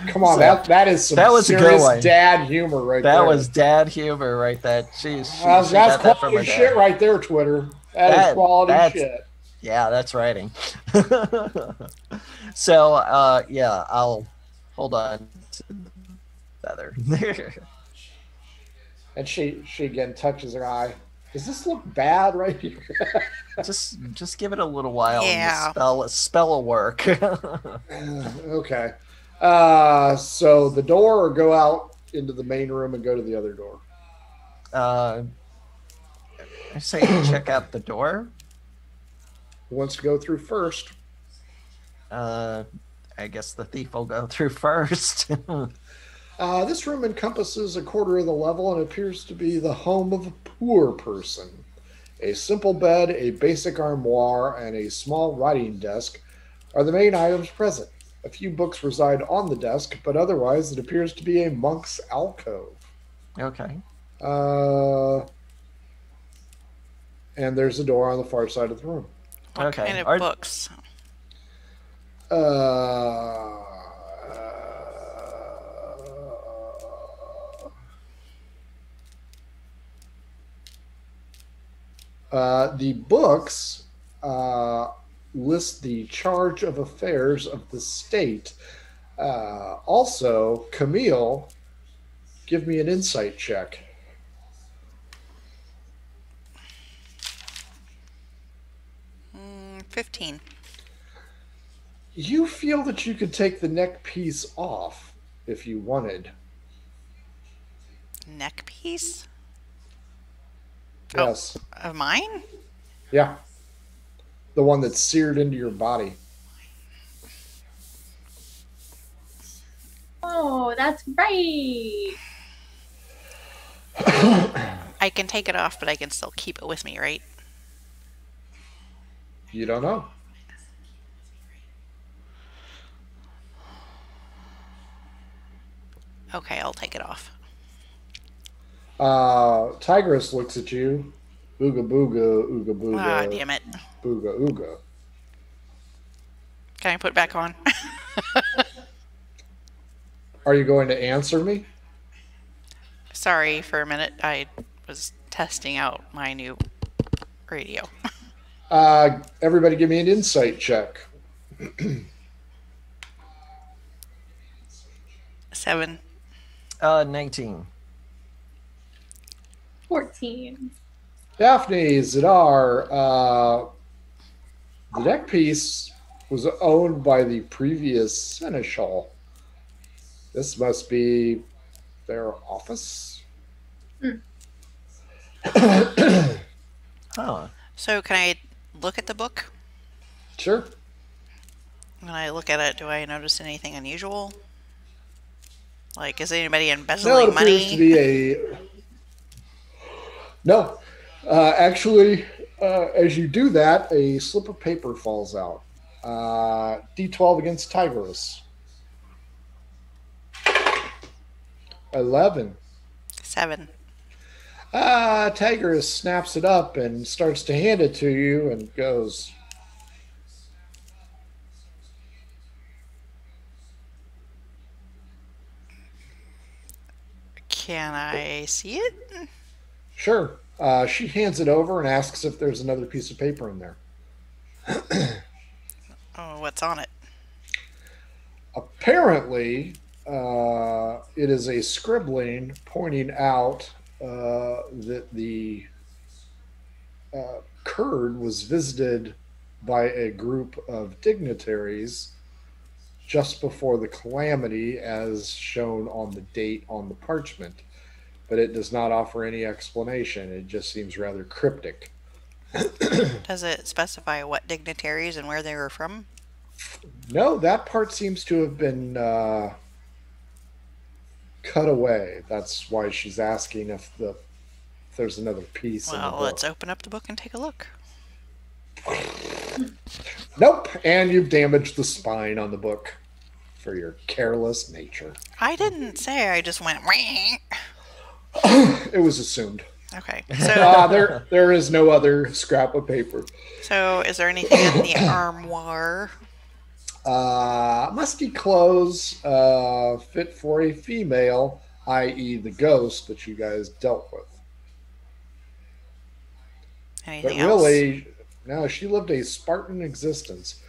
come on, So, that that is some that was a good serious one. dad humor right that there. That was dad humor right there. Jeez, she, That's, she that's got that from dad. shit right there, Twitter. that is quality shit. Yeah, that's writing. so, uh, yeah, I'll hold on to the feather. And she she again touches her eye. Does this look bad right here? just, just give it a little while. Yeah. And the spell, spell will work. okay. Uh, so the door or go out into the main room and go to the other door. uh, I say check out the door. Who wants to go through first? Uh, I guess the thief will go through first. Uh, this room encompasses a quarter of the level and appears to be the home of a poor person. A simple bed, a basic armoire, and a small writing desk are the main items present. A few books reside on the desk, but otherwise it appears to be a monk's alcove. okay. Uh, and there's a door on the far side of the room. What Okay, kind of are- books? Uh, uh, the books uh, list the charge of affairs of the state. Uh, also, Camille, give me an insight check. Mm, 15. You feel that you could take the neck piece off if you wanted. Neck piece? Oh. Of mine? Yeah. The one that's seared into your body. Oh, that's right. I can take it off, but I can still keep it with me, right? You don't know. Okay, I'll take it off. Uh, Tigress looks at you. Ooga booga, ooga booga, Ah, damn it. booga ooga. Can I put it back on? Are you going to answer me? Sorry for a minute. I was testing out my new radio. Uh, everybody give me an insight check. Seven. Uh, 19. 14. Daphne, Zadar, uh, the neck piece was owned by the previous seneschal. This must be their office. Huh. So can I look at the book? sure. When I look at it, do I notice anything unusual? Like, is anybody embezzling No, it appears money? to be a. No, uh, actually, uh, as you do that, a slip of paper falls out. Uh, D12 against Tigress. Eleven. Seven. Ah, Tigress snaps it up and starts to hand it to you and goes, Can I see it? "Sure." Uh, she hands it over and asks if there's another piece of paper in there. Oh, what's on it? apparently, uh, it is a scribbling pointing out uh, that the uh, Kurd was visited by a group of dignitaries just before the calamity, as shown on the date on the parchment. But it does not offer any explanation. It just seems rather cryptic. Does it specify what dignitaries and where they were from? No, that part seems to have been uh, cut away. That's why she's asking if the if there's another piece. in the Well, let's open up the book and take a look. Nope, and you've damaged the spine on the book for your careless nature. I didn't say. I just went. It was assumed. Okay. So, Ah, there there is no other scrap of paper. so is there anything in the armoire? Uh, musty clothes, uh, fit for a female, i.e., the ghost that you guys dealt with. But Anything else? really, no, she lived a Spartan existence.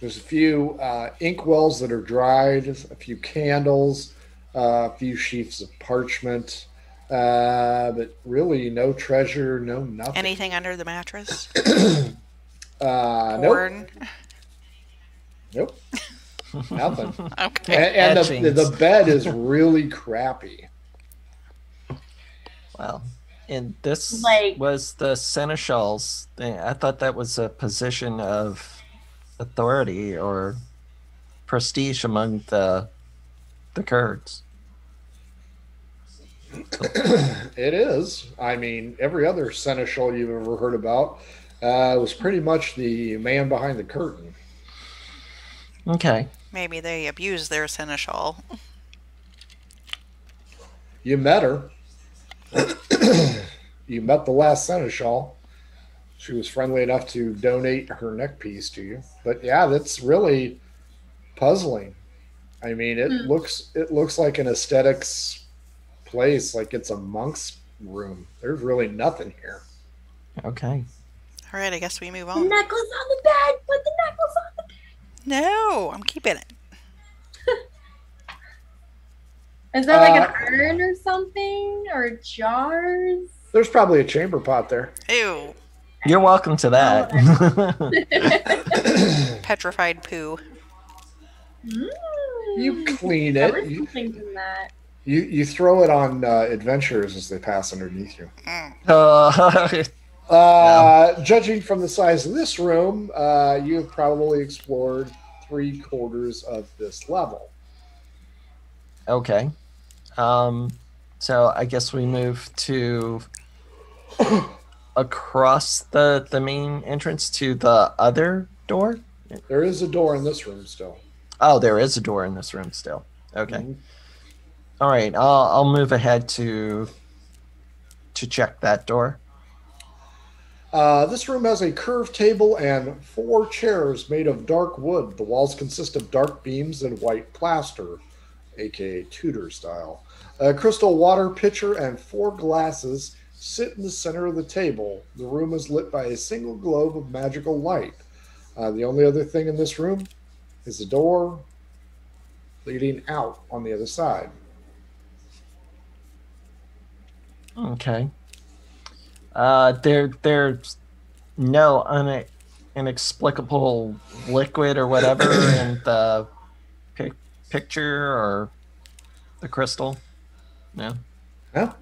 There's a few uh, inkwells that are dried, a few candles, uh, a few sheets of parchment, uh, but really no treasure, no nothing. Anything under the mattress? Uh, nope, Porn? nope, nothing. Okay. and and the, the bed is really crappy. Well, and this Like- was the seneschal's thing. I thought that was a position of authority or prestige among the the Kurds. It is. I mean, every other seneschal you've ever heard about uh, was pretty much the man behind the curtain. Okay. Maybe they abused their seneschal. You met her. you met the last seneschal. She was friendly enough to donate her neck piece to you. But yeah, that's really puzzling. I mean, it Hmm. looks it looks like an aesthetics place, like it's a monk's room. There's really nothing here. Okay. All right, I guess we move The on. necklace on the bed. Put the necklace on the bed. No, I'm keeping it. Is that like Uh, an urn or something? Or jars? There's probably a chamber pot there. Ew, You're welcome to that. petrified poo. Mm. You clean There it. was You, something in that. you you throw it on uh, adventurers as they pass underneath you. Uh, Uh, Judging from the size of this room, uh, you have probably explored three quarters of this level. okay. Um, so I guess we move to across the the main entrance to the other door. There is a door in this room still. Oh, there is a door in this room still. Okay. Mhm. All right. I'll I'll move ahead to to check that door. Uh, this room has a curved table and four chairs made of dark wood. The walls consist of dark beams and white plaster, aka Tudor style. A crystal water pitcher and four glasses sit in the center of the table. The room is lit by a single globe of magical light. Uh, the only other thing in this room is a door leading out on the other side. Okay. Uh, there, there's no une- inexplicable liquid or whatever in the pic- picture or the crystal. No. Yeah.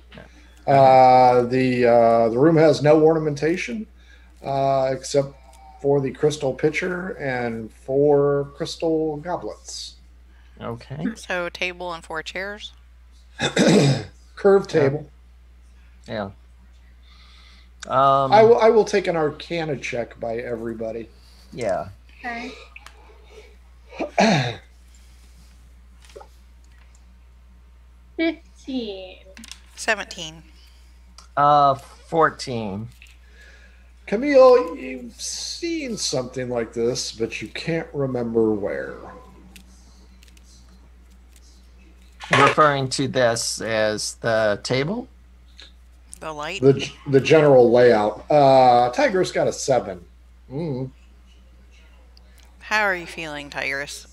Uh, the uh, the room has no ornamentation uh, except for the crystal pitcher and four crystal goblets. Okay. So table and four chairs. Curved table. Yeah. Um. I will I will take an Arcana check by everybody. yeah. Okay. Fifteen. Seventeen. Uh, fourteen. Camille, you've seen something like this, but you can't remember where. Referring to this as the table. The light. The the general layout. Uh, Tiger's got a seven. Mm. How are you feeling, Tigress?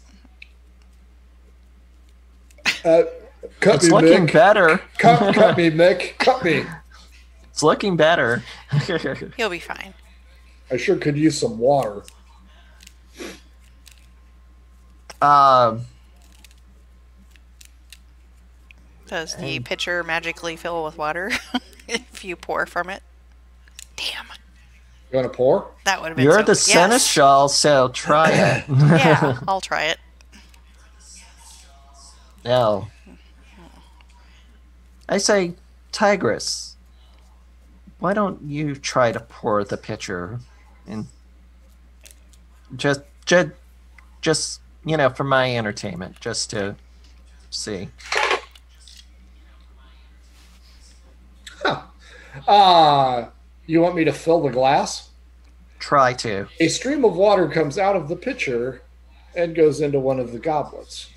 Uh, cut It's me, looking Mick. better. Cut, cut me, Mick. Cut me. It's looking better. He'll be fine. I sure could use some water. um, Does the And- pitcher magically fill with water if you pour from it? Damn, You want to pour? that would have been. you're so, the yes. seneschal, so try it. Yeah, I'll try it. no. I say, Tigress, why don't you try to pour the pitcher and just, just, just, you know, for my entertainment, just to see. Uh, you want me to fill the glass? Try to. A stream of water comes out of the pitcher and goes into one of the goblets.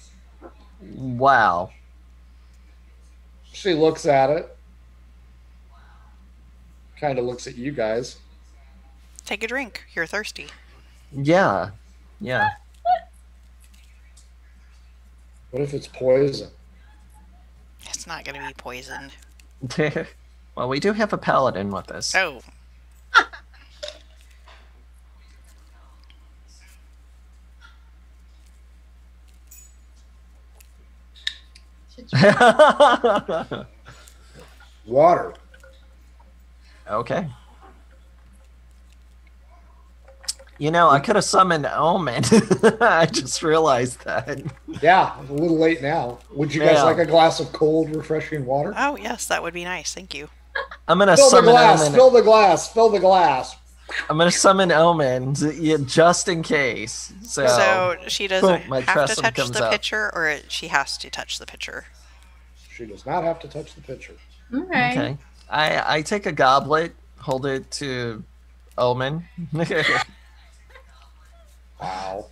Wow. She looks at it, kind of looks at you guys. Take a drink. You're thirsty. Yeah. Yeah. What if it's poison? It's not going to be poisoned. well, we do have a paladin with us. Oh, Water. Okay. You know, I could have summoned Omen. I just realized that. Yeah, it's a little late now. Would you guys Yeah. like a glass of cold, refreshing water? oh yes, that would be nice. Thank you. I'm gonna Fill the glass. Omen. Fill the glass. Fill the glass. I'm gonna summon Omen just in case. So, So she doesn't boom, my have to touch comes the up. pitcher, or she has to touch the pitcher. She does not have to touch the pitcher. Okay. okay. I I take a goblet, hold it to Omen. Wow.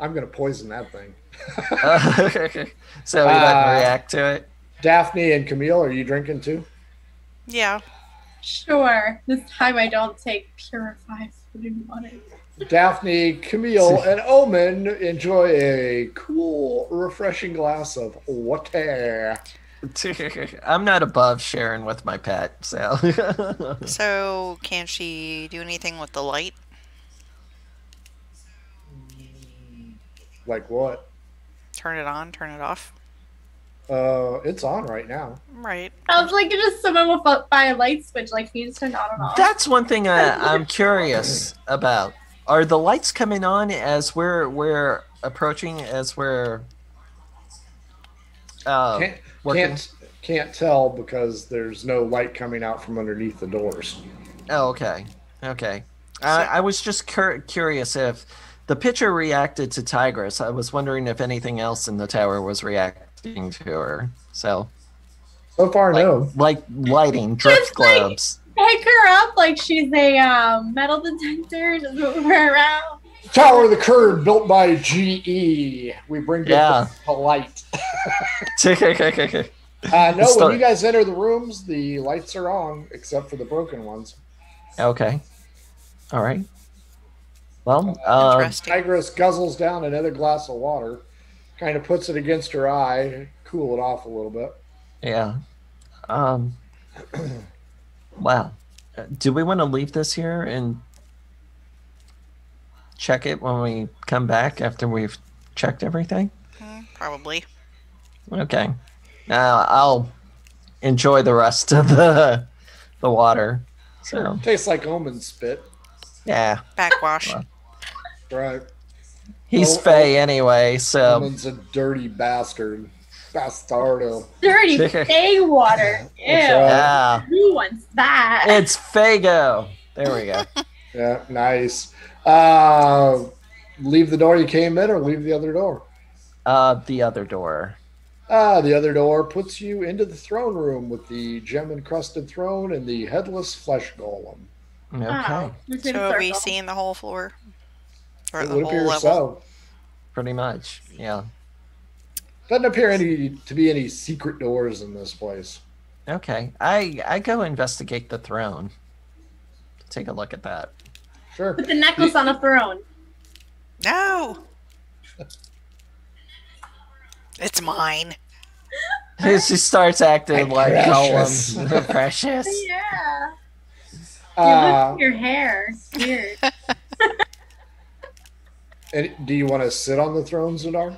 I'm gonna poison that thing. so he doesn't Uh, react to it. Daphne and Camille, are you drinking too? Yeah. Sure. This time I don't take purified food water. Daphne, Camille, and Omen enjoy a cool, refreshing glass of water. I'm not above sharing with my pet, so So can she do anything with the light? Like what? Turn it on, turn it off. Uh, it's on right now. Right. I was like, just someone will fu- buy a light switch, like you just turn it on and off. that's one thing I, I'm curious about. Are the lights coming on as we're we're approaching as we're uh, Can't working? can't can't tell because there's no light coming out from underneath the doors. Oh, okay, okay. I, I was just cur- curious if the pitcher reacted to Tigress. I was wondering if anything else in the tower was reacting to her. So, So far, like, no. like lighting, drift Just like- Pick her up like she's a um, metal detector and just move her around. Tower of the Kurd, built by GE. We bring back Yeah. the light. okay. Uh, no, It's when you guys enter the rooms, the lights are on, except for the broken ones. Okay. All right. Well, uh, Interesting. Tigress guzzles down another glass of water, kind of puts it against her eye, cool it off a little bit. yeah. Um. Wow. Uh, Do we want to leave this here and check it when we come back after we've checked everything? Hmm, probably. Okay. Uh, I'll enjoy the rest of the the water. So Tastes like omen spit. yeah, Backwash. Wow. Right. he's Oh, Fey anyway. So Omen's a dirty bastard. Bastardo. Dirty bay water. Ew. Yeah, Who wants that? it's Fago. There we go. Yeah, nice. Uh, leave the door you came in or leave the other door? Uh, the other door. Ah, the other door puts you into the throne room with the gem encrusted throne and the headless flesh golem. Okay. Wow. Just in So a are we circle. seeing the whole floor? Or It the would whole appear level? so. Pretty much. Yeah. Doesn't appear any to be any secret doors in this place. Okay. I I go investigate the throne. Take a look at that. Sure. Put the necklace on a throne. No! It's mine. she starts acting My like precious. Gollum. precious. Yeah. Uh, look your hair. It's weird. and do you want to sit on the throne, Zadar?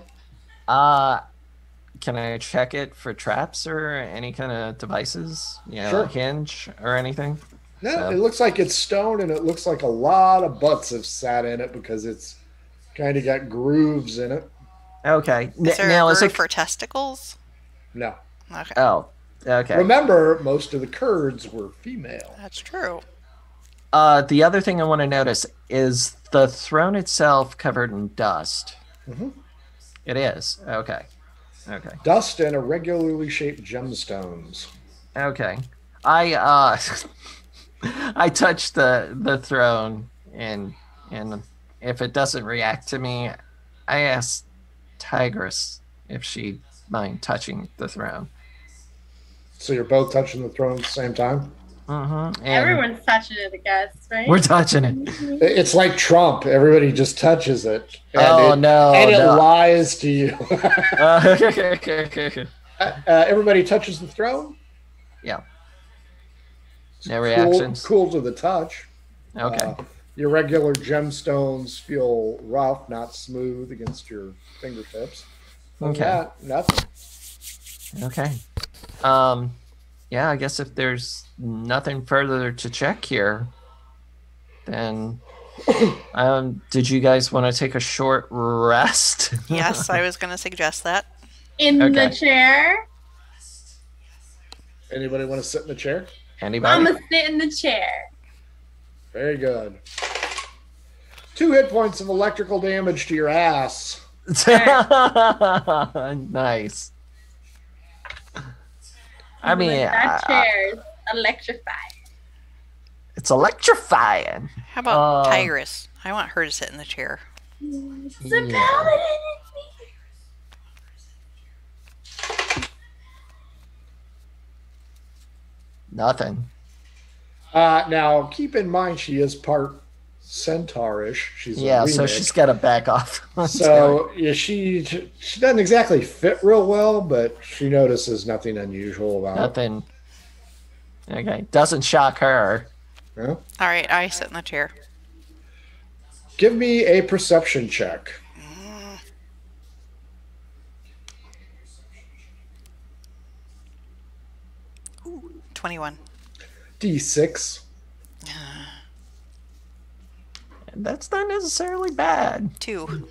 Uh, can I check it for traps or any kind of devices? You know, Sure. a hinge or anything? No, So- it looks like it's stone, and it looks like a lot of butts have sat in it because it's kind of got grooves in it. Okay. N- Is there now a is it? for testicles? No, Okay, Oh, okay. remember most of the Kurds were female. that's true. Uh, the other thing I want to notice is the throne itself covered in dust. Mhm. It is. Okay. Okay. Dust and irregularly shaped gemstones. Okay. I uh I touch the the throne and and if it doesn't react to me, I ask Tigress if she'd mind touching the throne. So you're both touching the throne at the same time. Mm-hmm. And Everyone's touching it, I guess, right? we're touching it. It's like Trump. Everybody just touches it. And oh it, no. And it no. lies to you. Uh, uh, everybody touches the throne. Yeah. It's No cool- reactions? Cool to the touch. okay. Uh, your regular gemstones feel rough, not smooth against your fingertips. Other Okay. that, nothing. Okay. Um yeah, I guess if there's nothing further to check here, then um did you guys want to take a short rest? Yes, I was going to suggest that. In Okay. the chair. Anybody want to sit in the chair? I'm Anybody? gonna sit in the chair. Very good. Two hit points of electrical damage to your ass. nice. I mean, that I- I- chair's electrified. it's electrifying. How about Uh, Tigress? I want her to sit in the chair. It's a Yeah. paladin in me. Nothing. Uh, now, keep in mind she is part centaurish. She's Yeah, so she's got to back off. So yeah, she she doesn't exactly fit real well, but she notices nothing unusual about it. nothing. Okay, doesn't shock her. Yeah? All right, I sit in the chair. Give me a perception check. 21. D6. That's not necessarily bad. Two.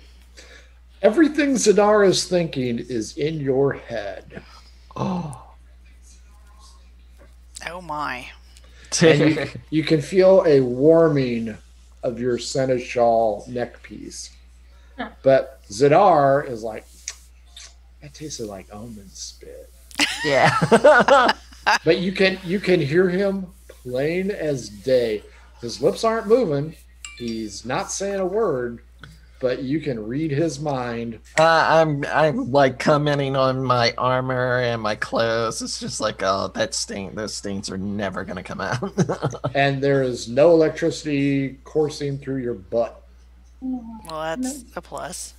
Everything Zadar is thinking is in your head. Oh. Oh my. And you, you can feel a warming of your seneschal neck piece. But Zadar is like, that tasted like Omen spit. yeah. But you can you can hear him plain as day. His lips aren't moving. He's not saying a word, but you can read his mind. Uh, I'm I'm like commenting on my armor and my clothes. It's just like, oh, that stain. Those stains are never gonna come out. And there is no electricity coursing through your butt. Well, that's a plus.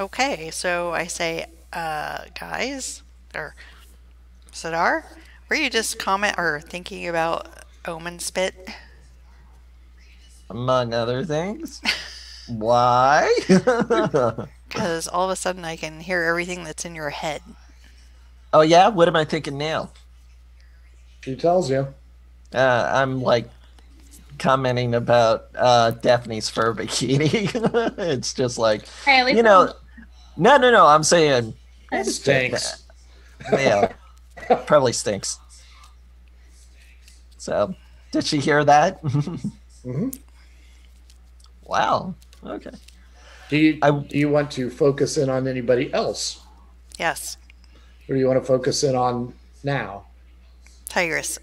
Okay, so I say, uh, guys, or Zadar, were you just comment or thinking about omen spit? Among other things. Why? Because all of a sudden I can hear everything that's in your head. oh yeah. What am I thinking now? She tells you. Uh, I'm like commenting about uh, Daphne's fur bikini. it's just like Hey, you know. No, no, no. I'm saying, It stinks. yeah, probably stinks. So, did she hear that? hmm wow. Okay. Do you I- do you want to focus in on anybody else? Yes, Or do you want to focus in on now? Tigress.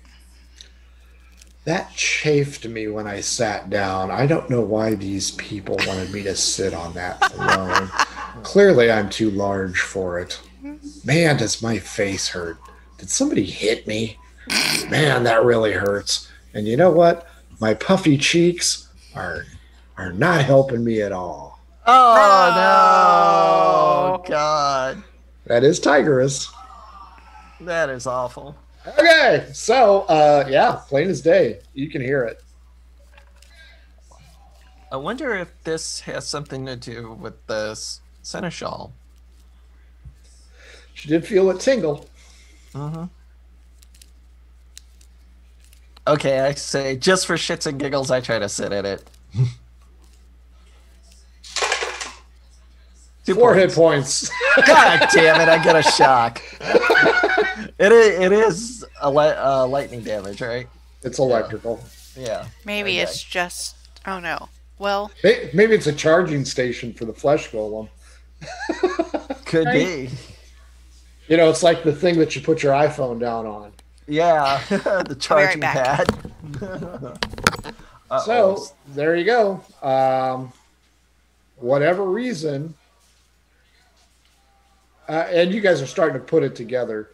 That chafed me when I sat down. I don't know why these people wanted me to sit on that throne. Clearly, I'm too large for it. Man, does my face hurt. Did somebody hit me? Man, that really hurts. And you know what? My puffy cheeks are are not helping me at all. Oh No. no! God. That is Tigress. That is awful. Okay, so uh, yeah, plain as day. You can hear it. I wonder if this has something to do with the seneschal. She did feel it tingle. Mm-hmm. Okay, I say just for shits and giggles, I try to sit in it. Two Four points. hit points. God damn it! I get a shock. it is, it is a li- uh, lightning damage, right? it's electrical. Yeah. Maybe Okay. it's just. Oh no. Well, Maybe it's a charging station for the flesh golem. Could Right. be. You know, it's like the thing that you put your iPhone down on. Yeah. the charging back. pad. So there you go. Um, whatever reason, uh, and you guys are starting to put it together.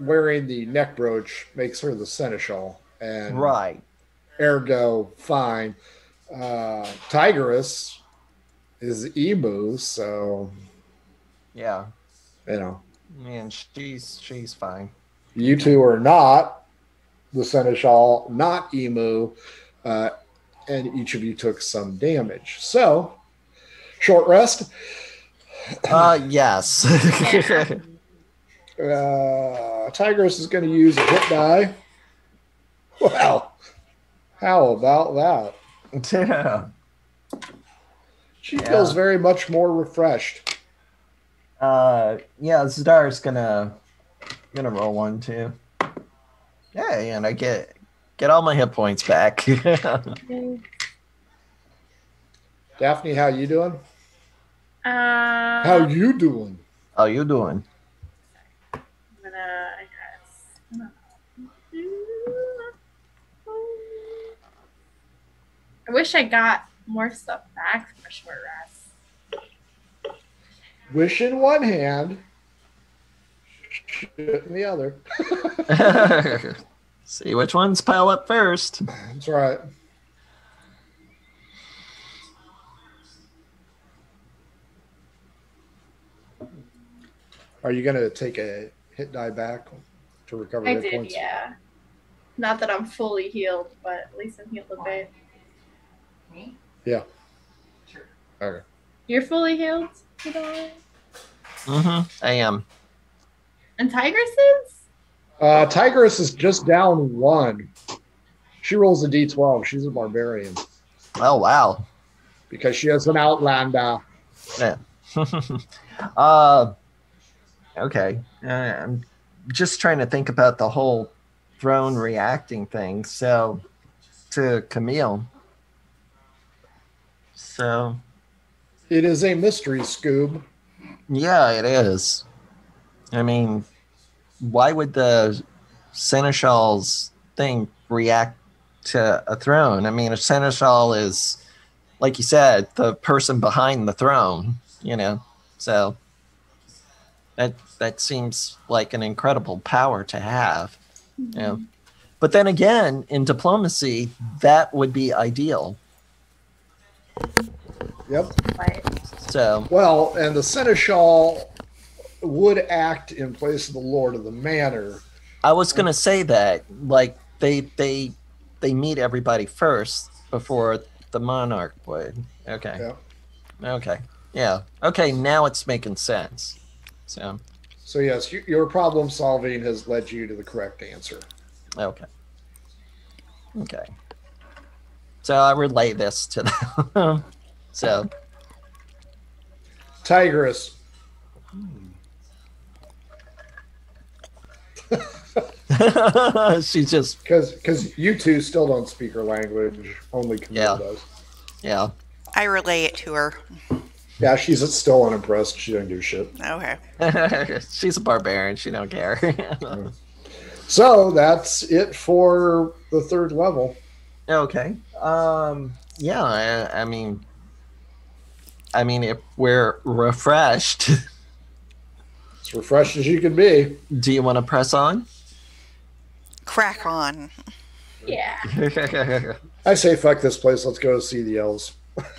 Wearing the neck brooch makes her the seneschal, and right. ergo fine. Uh, Tigress is emu, so Yeah. you know Man, she's she's fine. you two are not the seneschal, not emu, uh, and each of you took some damage. So short rest. Uh yes. Uh, Tigress is going to use a hit die. Well, how about that? yeah. She Yeah. feels very much more refreshed. Uh yeah, Zadar's gonna gonna roll one too. Yeah, and I get get all my hit points back. Daphne, how you doing? Uh, How you doing? How you doing? I'm gonna, I guess. I wish I got more stuff back from a short rest. Wish in one hand, shit in the other. See which ones pile up first. That's right. Are you going to take a hit die back to recover I hit did, points? yeah. Not that I'm fully healed, but at least I'm healed a bit. Me? Yeah. Sure. Okay. You're fully healed, Fedora? Mm-hmm. I am. And Tigress is? Uh, Tigress is just down one. She rolls a d12. She's a barbarian Oh wow. because she has an outlander. Yeah. uh okay. Uh, I'm just trying to think about the whole throne reacting thing. So to Camille. So It is a mystery, Scoob. yeah, it is. I mean, why would the seneschal's thing react to a throne? I mean, a seneschal is, like you said, the person behind the throne. You know, so that that seems like an incredible power to have. You know, mm-hmm. but then again, in diplomacy, that would be ideal. Yep. But So Well, and the seneschal would act in place of the lord of the manor. I was gonna say that, like they they they meet everybody first before the monarch would. Okay. Yeah. Okay. Yeah. Okay. Now it's making sense. So So yes, you, your problem solving has led you to the correct answer. okay. Okay. So I relay this to them. so Tigress. she's just Because because you two still don't speak her language. Only Camille Yeah. does. yeah. I relay it to her. Yeah, she's still unimpressed. She doesn't give a shit. Okay. she's a barbarian. She don't care. So that's it for the third level. Okay. Um. Yeah. I, I mean. I mean, if we're refreshed, As refreshed as you can be. do you want to press on? Crack on. yeah. I say fuck this place. Let's go see the elves.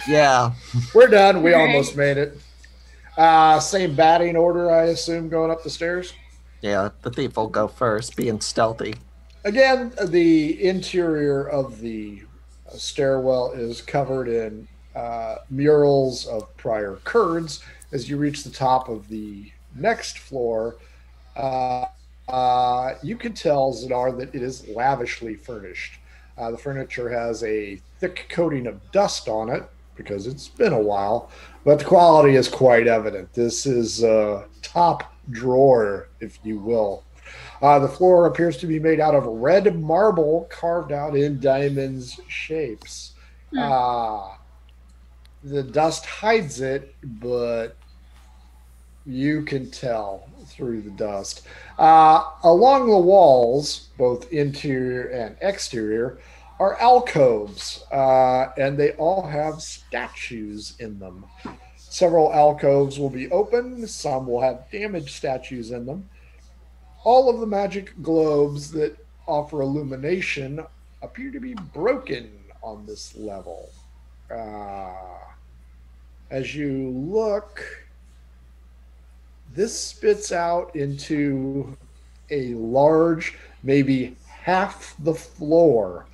yeah. We're done. We All right. almost made it. Uh, same batting order, I assume, going up the stairs. Yeah, the thief will go first, being stealthy. Again, the interior of the stairwell is covered in uh, murals of prior Kurds. As you reach the top of the next floor, uh, uh, you can tell, Zadar, that it is lavishly furnished. Uh, the furniture has a thick coating of dust on it because it's been a while, but the quality is quite evident. This is top drawer, if you will. Uh, the floor appears to be made out of red marble carved out in diamonds shapes. Hmm. Uh, the dust hides it, but you can tell through the dust. Uh, along the walls, both interior and exterior, are alcoves, uh, and they all have statues in them. Several alcoves will be open, some will have damaged statues in them. All of the magic globes that offer illumination appear to be broken on this level. Uh, as you look, this spits out into a large, maybe half the floor.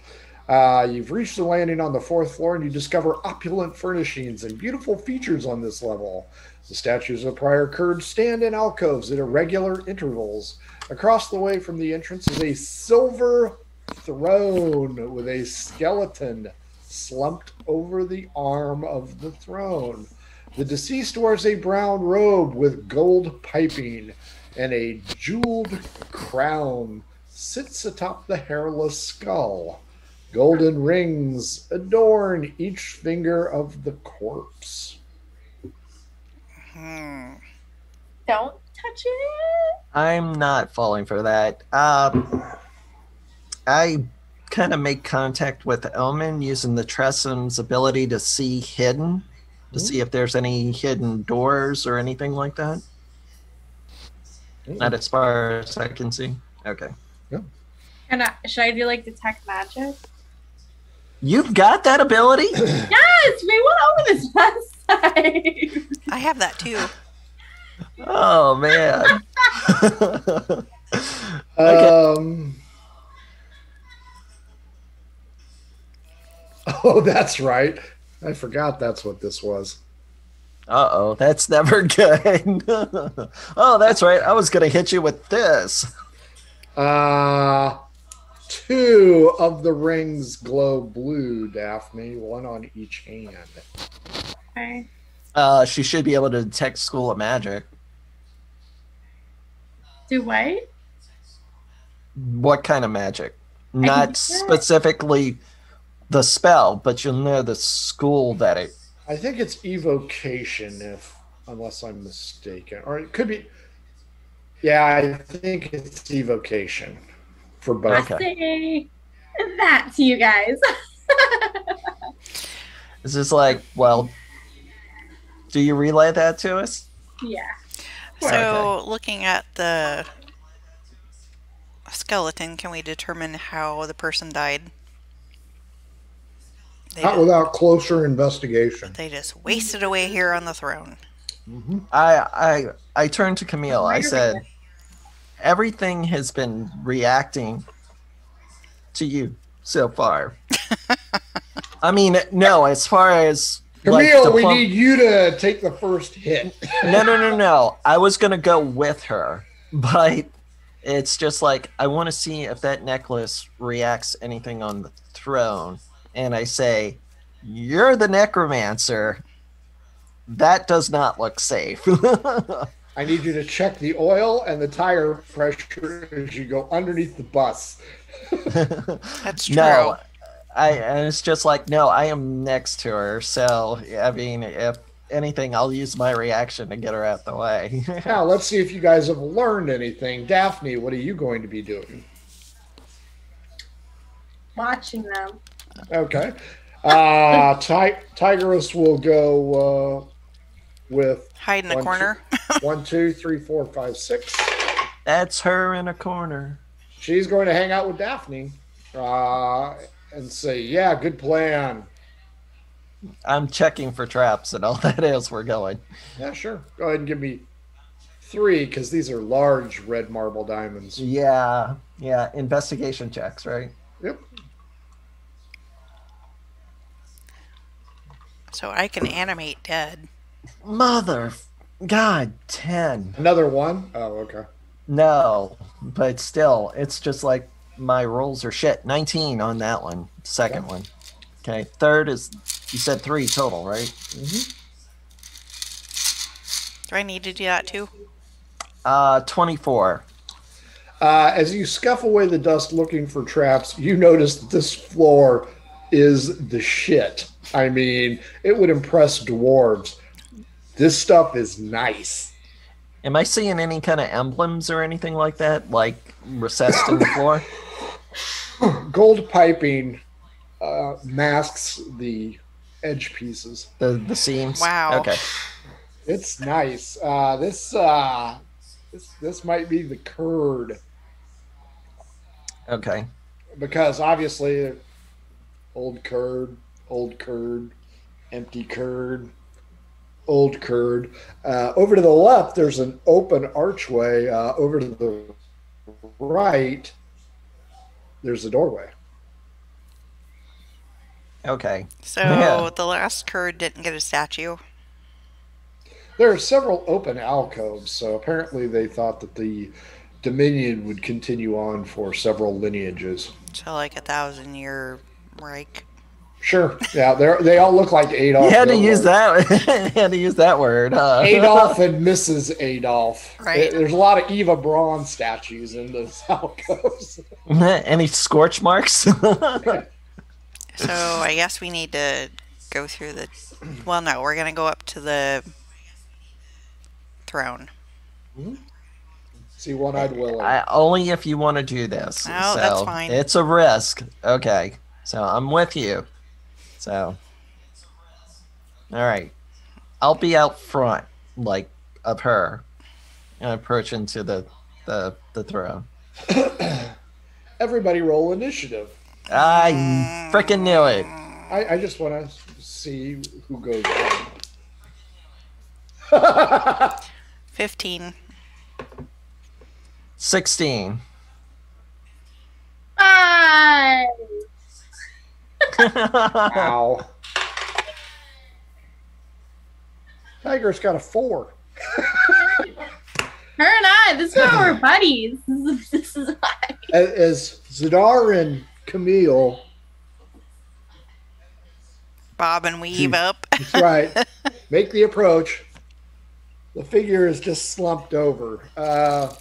Uh, you've reached the landing on the fourth floor and you discover opulent furnishings and beautiful features on this level. The statues of prior Kurds stand in alcoves at irregular intervals. Across the way from the entrance is a silver throne with a skeleton slumped over the arm of the throne. The deceased wears a brown robe with gold piping, and a jeweled crown sits atop the hairless skull. Golden rings adorn each finger of the corpse. Hmm. Don't touch it. I'm not falling for that. Um, I kind of make contact with Omen using the Tressem's ability to see hidden, to see if there's any hidden doors or anything like that. Not as far as I can see. Okay. Can I, should I do like detect magic? You've got that ability? Yes, we went over this last time. I have that too. Oh, man. Okay. Um. Oh, that's right. I forgot that's what this was. Uh oh, that's never good. oh, that's right. I was going to hit you with this. Uh, two of the rings glow blue, Daphne, one on each hand. Okay. Uh, she should be able to detect School of Magic. Do what? What kind of magic? Not specifically. that. Specifically the spell, but you'll know the school that it. I think it's evocation, if unless I'm mistaken, or it could be. Yeah, I think it's evocation for both. I say that to you guys. It's just like, well, do you relay that to us? yeah. So, looking at the skeleton, can we determine how the person died? They, Not without closer investigation. they just wasted away here on the throne. Mm-hmm. I I I turned to Camille. I said, everything has been reacting to you so far. I mean, no, as far as like, Camille, we diplom- need you to take the first hit. no, no, no, no. I was gonna go with her, but it's just like I want to see if that necklace reacts anything on the throne, and I say, "You're the necromancer." That does not look safe. I need you to check the oil and the tire pressure as you go underneath the bus. That's true. no, I and it's just like no, I am next to her, so I mean, if anything, I'll use my reaction to get her out the way. Now, let's see if you guys have learned anything. Daphne, what are you going to be doing? Watching them. Okay. Uh, Ti- Tigress will go uh, with Hide in the One, two- corner. one, two, three, four, five, six. That's her in a corner. She's going to hang out with Daphne uh, and say, Yeah, good plan. I'm checking for traps and all that as we're going. Yeah, sure. Go ahead and give me three because these are large red marble diamonds. Yeah, yeah. Investigation checks, right? Yep. So I can animate dead. Mother, God, ten. Another one. Oh, okay. No, but still, it's just like my rolls are shit. 19 on that one. Second one. Okay. Third is, you said three total, right? Mm-hmm. Do I need to do that too? Uh, 24. Uh, as you scuff away the dust looking for traps, you notice that this floor is the shit. I mean, it would impress dwarves. This stuff is nice. Am I seeing any kind of emblems or anything like that, like recessed in the floor? Gold piping uh, masks the edge pieces. The the seams. Wow. Okay. It's nice. Uh, this uh, this this might be the Kurd Okay. because obviously, old Kurd, old Kurd, empty Kurd, old Kurd. Uh, over to the left, there's an open archway. Uh, over to the right, there's a doorway. Okay. So Yeah. the last Kurd didn't get a statue. There are several open alcoves, so apparently they thought that the Dominion would continue on for several lineages. So like a thousand year Reich. Sure, yeah, they they all look like Adolf. You had to use that. you had to use that word. Huh? Adolf and Mrs. Adolf. Right. There's a lot of Eva Braun statues in those alcoves. Any scorch marks? So I guess we need to go through the. Well, no, we're gonna go up to the throne. See one-eyed Willie. I, only if you want to do this. Oh, so that's fine. It's a risk. Okay. So I'm with you. So, all right. I'll be out front, like of her, and approach into the the the throne. Everybody roll initiative. I freaking knew it. I, I just want to see who goes on. Fifteen. Sixteen. Five. Ow. Tiger's got a four. Her and I, this is why we're buddies. This is, this is why. As, as Zadar and Camille, Bob and weave up. that's right, make the approach. The figure is just slumped over. Uh,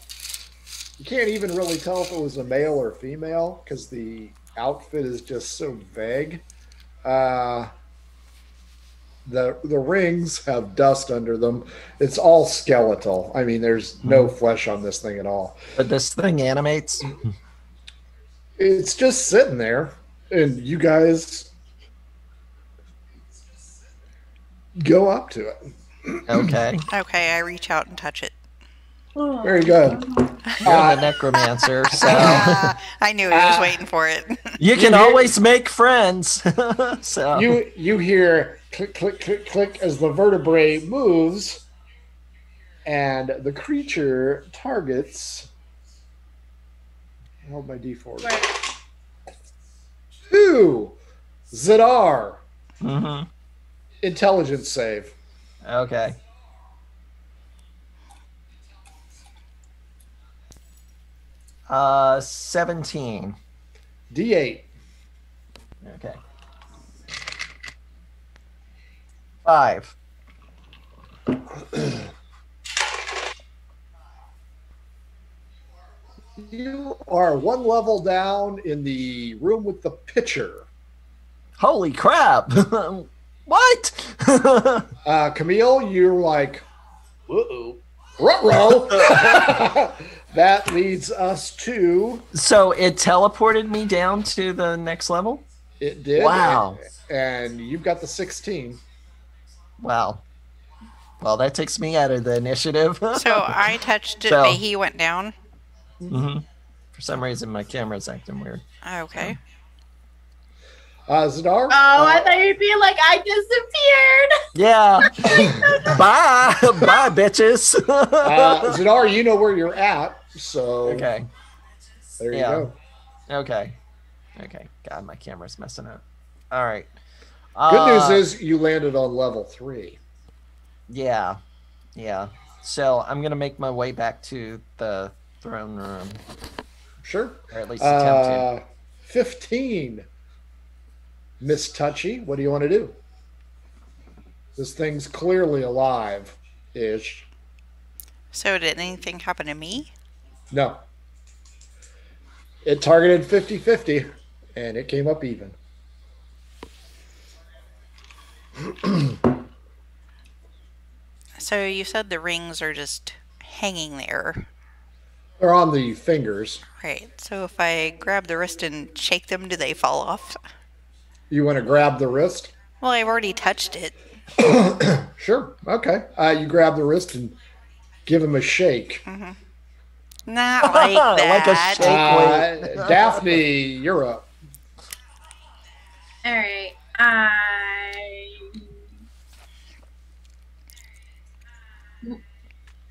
you can't even really tell if it was a male or female because the outfit is just so vague. Uh, the the rings have dust under them. It's all skeletal. I mean, there's no flesh on this thing at all. But this thing animates. It's just sitting there, and you guys go up to it. Okay. Okay, I reach out and touch it. Very good. You're Uh, the necromancer, so I knew he was Ah. waiting for it. you can always make friends. so you you hear click click click click as the vertebrae moves, and the creature targets. Hold my d4. Two, Zadar, Mhm. intelligence save. Okay. Uh, seventeen. D8. Okay. Five. You are one level down in the room with the pitcher. Holy crap! what? Uh, Camille, you're like, uh oh, ruh That leads us to so it teleported me down to the next level. it did. Wow. And you've got the 16. Wow. Well, that takes me out of the initiative. So I touched it, So- but he went down. hmm For some reason, my camera's acting weird. Okay. Uh, Zadar? Oh, I thought you'd be like, I disappeared. Yeah. bye, bye, bitches. uh, Zadar, you know where you're at, so okay. there you Yeah. go. Okay. Okay. God, my camera's messing up. All right. Good Uh, news is you landed on level three. Yeah. Yeah. So I'm gonna make my way back to the throne room, Sure. or at least attempt to. Uh, 15. Miss Touchy, what do you want to do? This thing's clearly alive ish. So did anything happen to me? No. It targeted 50 50 and it came up even. So you said the rings are just hanging there. They're on the fingers. Right. So if I grab the wrist and shake them, do they fall off? You want to grab the wrist? Well, I've already touched it. Sure. Okay. Uh, you grab the wrist and give him a shake. Not like Like a that. shake. Uh, Daphne, you're up. All right. I.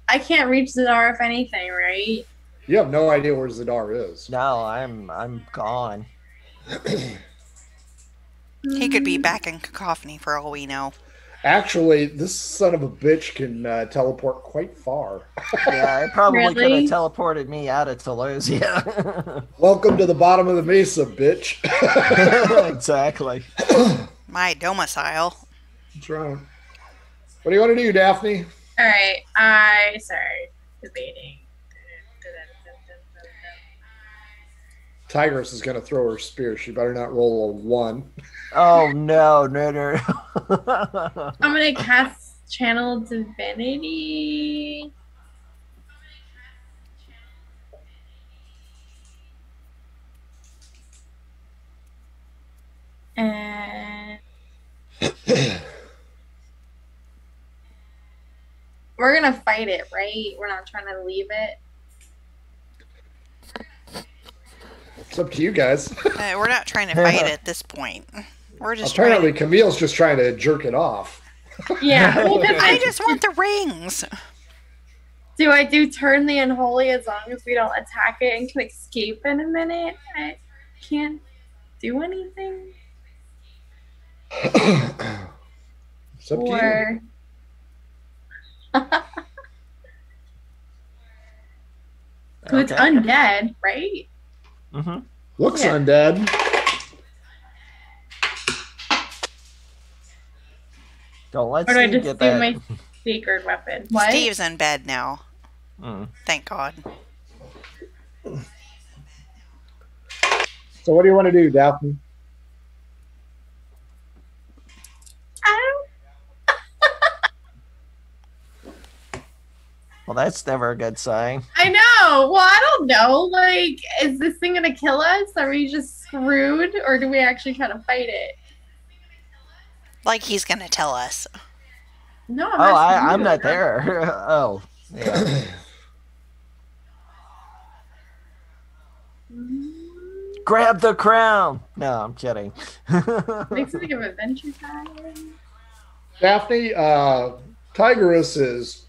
I can't reach Zadar if anything, right? You have no idea where Zadar is. No, I'm I'm gone. he could be back in cacophony for all we know. Actually, this son of a bitch can uh, teleport quite far. Yeah, it probably could have teleported me out of Talosia. Yeah. Welcome to the bottom of the mesa, bitch. exactly. My domicile. That's right. What do you want to do, Daphne? All right. I sorry, debating. Tigress is going to throw her spear. She better not roll a one. Oh no, no, no. I'm gonna cast Channel Divinity. And we're gonna fight it, right? We're not trying to leave it. It's up to you guys. Uh, we're not trying to fight at this point. We're just Apparently, trying. Camille's just trying to jerk it off. Yeah. well, 'cause I I just want the rings. do I do turn the unholy as long as we don't attack it and can escape in a minute? I can't do anything. it's up to you. Or so it's Okay. undead, right? Hmm Looks Yeah. undead. Don't let Or do I Steve just get that. my sacred weapon? What? Steve's in bed now. Mm. Thank God. So, what do you want to do, Daphne? I Well, that's never a good sign. I know. Well, I don't know. Like, is this thing gonna kill us? Are we just screwed, or do we actually try to fight it? Like he's gonna tell us. No, I'm Oh, not I, I'm not there. oh, yeah. Grab the crown. No, I'm kidding. Makes me think of Adventure Time. Daphne, uh, Tigress is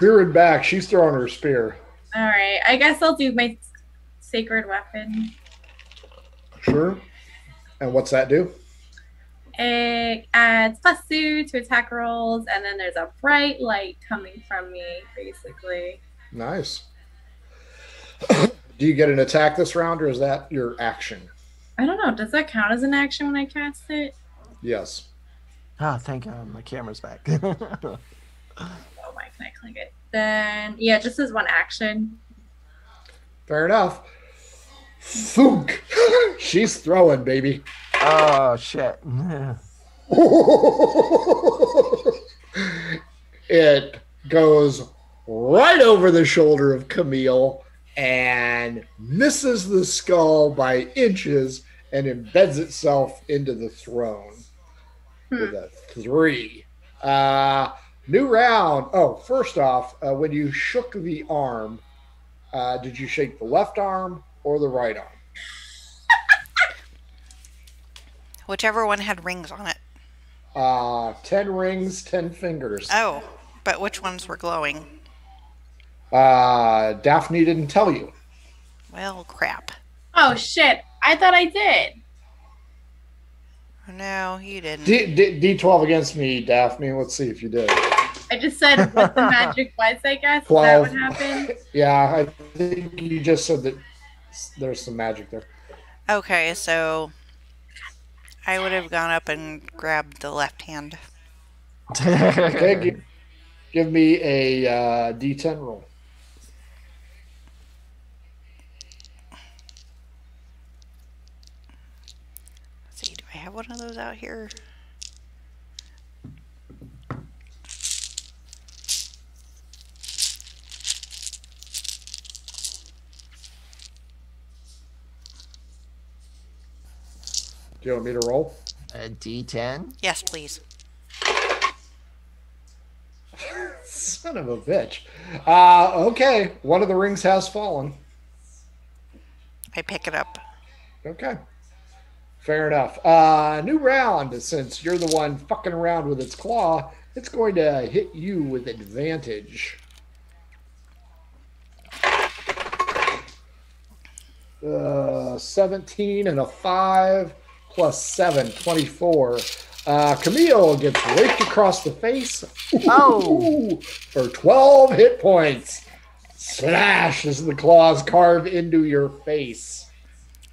rearing back. She's throwing her spear. All right, I guess I'll do my sacred weapon. Sure. And what's that do? It adds plus two to attack rolls, and then there's a bright light coming from me, basically. Nice. do you get an attack this round, or is that your action? I don't know. Does that count as an action when I cast it? Yes. Ah, thank God, my camera's back. Why can I click it? Then yeah, just as one action. Fair enough. Thunk. She's throwing, baby. oh shit. it goes right over the shoulder of Camille and misses the skull by inches and embeds itself into the throne with a three. Uh, new round. Oh, first off, uh, when you shook the arm, uh, did you shake the left arm or the right arm? Whichever one had rings on it. Uh, 10 rings, 10 fingers. Oh, but which ones were glowing? Uh, Daphne didn't tell you. Well, crap. Oh shit! I thought I did. No, you didn't. D- D- D12 against me, Daphne. Let's see if you did. I just said what the magic was. I guess is that Twelve. what happened? Yeah, I think you just said that there's some magic there. Okay, so I would have gone up and grabbed the left hand. Okay, give, give me a uh, D10 roll. Let's see, do I have one of those out here? Do you want me to roll? A D10. Yes, please. Son of a bitch. Uh, okay, one of the rings has fallen. I pick it up. Okay. Fair enough. Uh, new round. Since you're the one fucking around with its claw, it's going to hit you with advantage. Uh, 17 and a 5 plus 7, 24. Uh, Camille gets raked across the face. Oh. For 12 hit points. Slash as the claws carve into your face.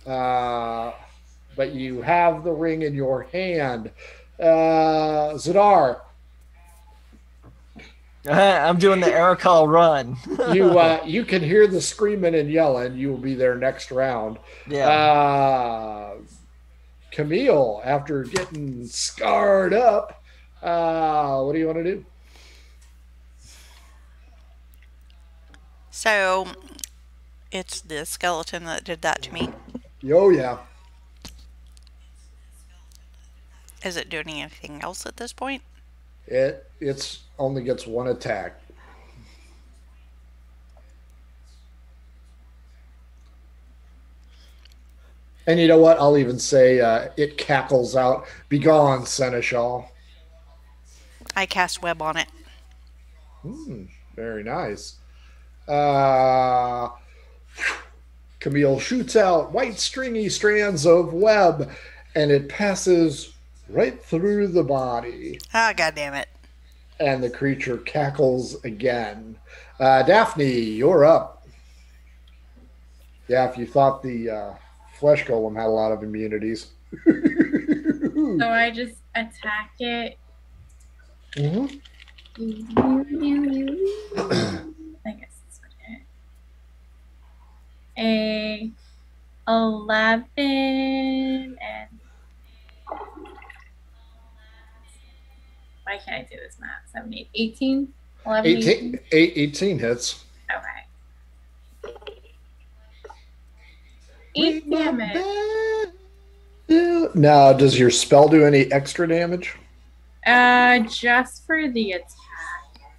Uh, but you have the ring in your hand. Uh, Zadar, I'm doing the Aerocall run. you uh, you can hear the screaming and yelling. You will be there next round. yeah. Uh, Camille, after getting scarred up, uh, what do you want to do? So, it's the skeleton that did that to me. Oh yeah, Is it doing anything else at this point? it it's only gets one attack. And you know what? I'll even say uh, it cackles out, "Begone, Seneschal." I cast web on it. Hmm, very nice. Uh, Camille shoots out white stringy strands of web, and it passes right through the body, Ah, god damn it. and the creature cackles again. Uh, Daphne, you're up. Yeah, if you thought the uh, flesh golem had a lot of immunities. So I just attack it. Mhm. I guess that's what it. A eleven and why can't I do this math? Seven, eight, 18? 11, 18, eight- 18 hits. Okay. Eight damage. Now, does your spell do any extra damage? Uh, just for the attack.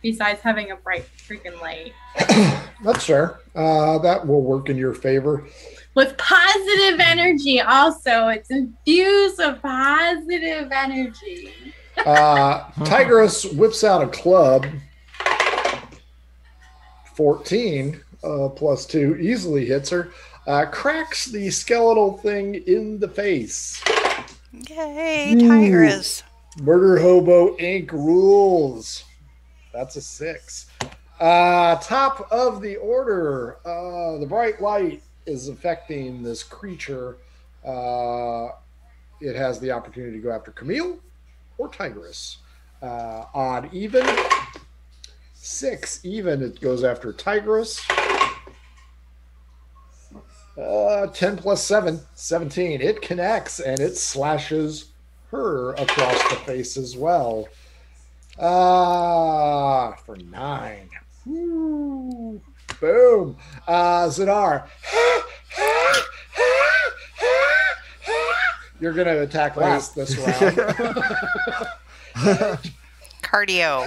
Besides having a bright freaking light. That's fair. Uh, that will work in your favor. With positive energy, also. It's infused with positive energy. Uh, Tigress whips out a club. 14 uh, plus 2 easily hits her. Uh, cracks the skeletal thing in the face. Yay, Tigress. Murder Hobo Inc. rules. That's a six. Uh, top of the order. Uh, the bright light is affecting this creature. Uh, it has the opportunity to go after Camille or Tigress. Uh, odd even. Six even. It goes after Tigress. Uh, 10 plus 7, 17. It connects and it slashes her across the face as well. Ah, for nine. Woo. Boom. Uh, Zadar. You're going to attack last this round. Cardio.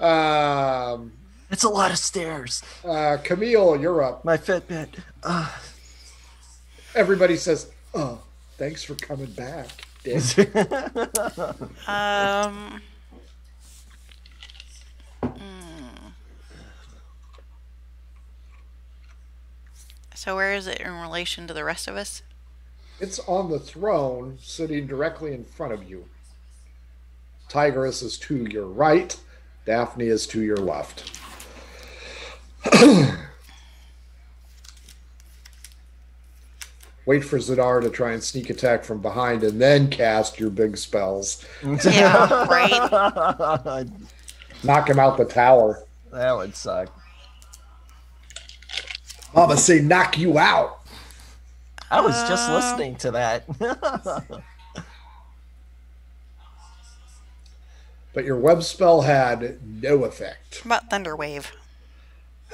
um, it's a lot of stairs. uh, Camille, you're up. My Fitbit. Uh, Everybody says, oh, Thanks for coming back, Dick. Um. hmm. So where is it in relation to the rest of us? It's on the throne, sitting directly in front of you. Tigress is to your right. Daphne is to your left. Wait for Zadar to try and sneak attack from behind and then cast your big spells. Yeah, right. Knock him out the tower. that would suck. Mama say knock you out. I was just Uh, listening to that. But your web spell had no effect. How about Thunder Wave?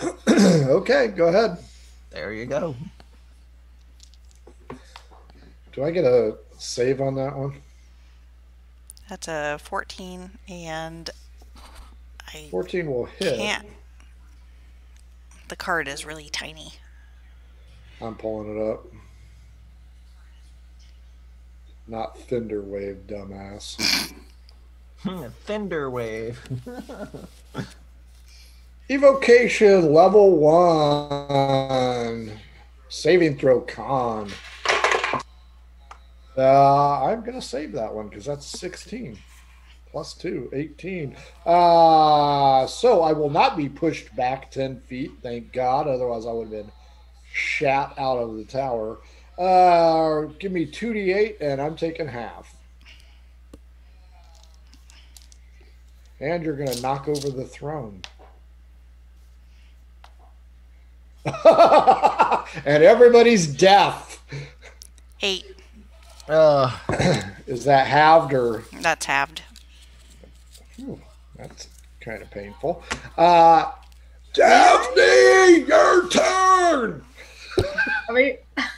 okay, go ahead. there you go. Do I get a save on that one? That's a 14, and I 14 will hit. can't. The card is really tiny. I'm pulling it up. Not Thunder Wave, dumbass. Thunder wave. Evocation level one. Saving throw con. Uh, I'm going to save that one because that's 16. Plus 2, 18. Uh, so I will not be pushed back 10 feet, thank God. Otherwise, I would have been shat out of the tower. Uh, give me 2d8 and I'm taking half. And you're going to knock over the throne. and everybody's deaf. Eight. Uh, Is that halved or That's halved. Phew, that's kind of painful. Uh, Daphne, your turn. I mean,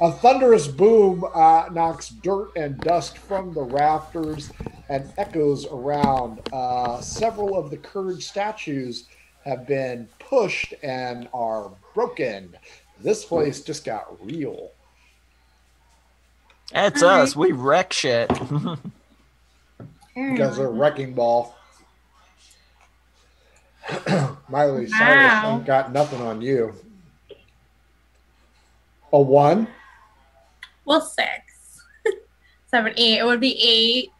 A thunderous boom uh, knocks dirt and dust from the rafters and echoes around. Uh, several of the curved statues have been pushed and are broken. This place just got real. that's Alright. us. We wreck shit. You guys are a wrecking ball. Miley Cyrus Wow. ain't got nothing on you. A one? Well, six, seven, eight. It would be eight,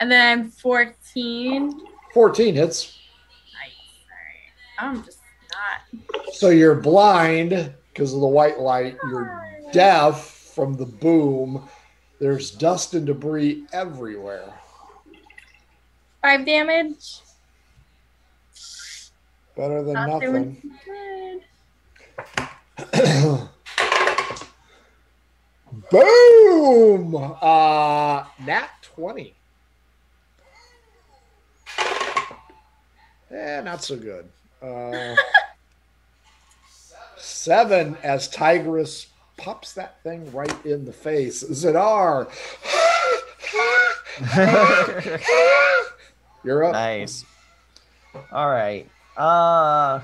and then fourteen. 14 hits. Nice. All right. I'm just not. So you're blind because of the white light. You're deaf from the boom. There's dust and debris everywhere. Five damage. Better than Not nothing. doing good. Boom! Uh, nat 20. Eh, not so good. Uh, seven as Tigress pops that thing right in the face. Zadar! You're up. nice. All right. Uh,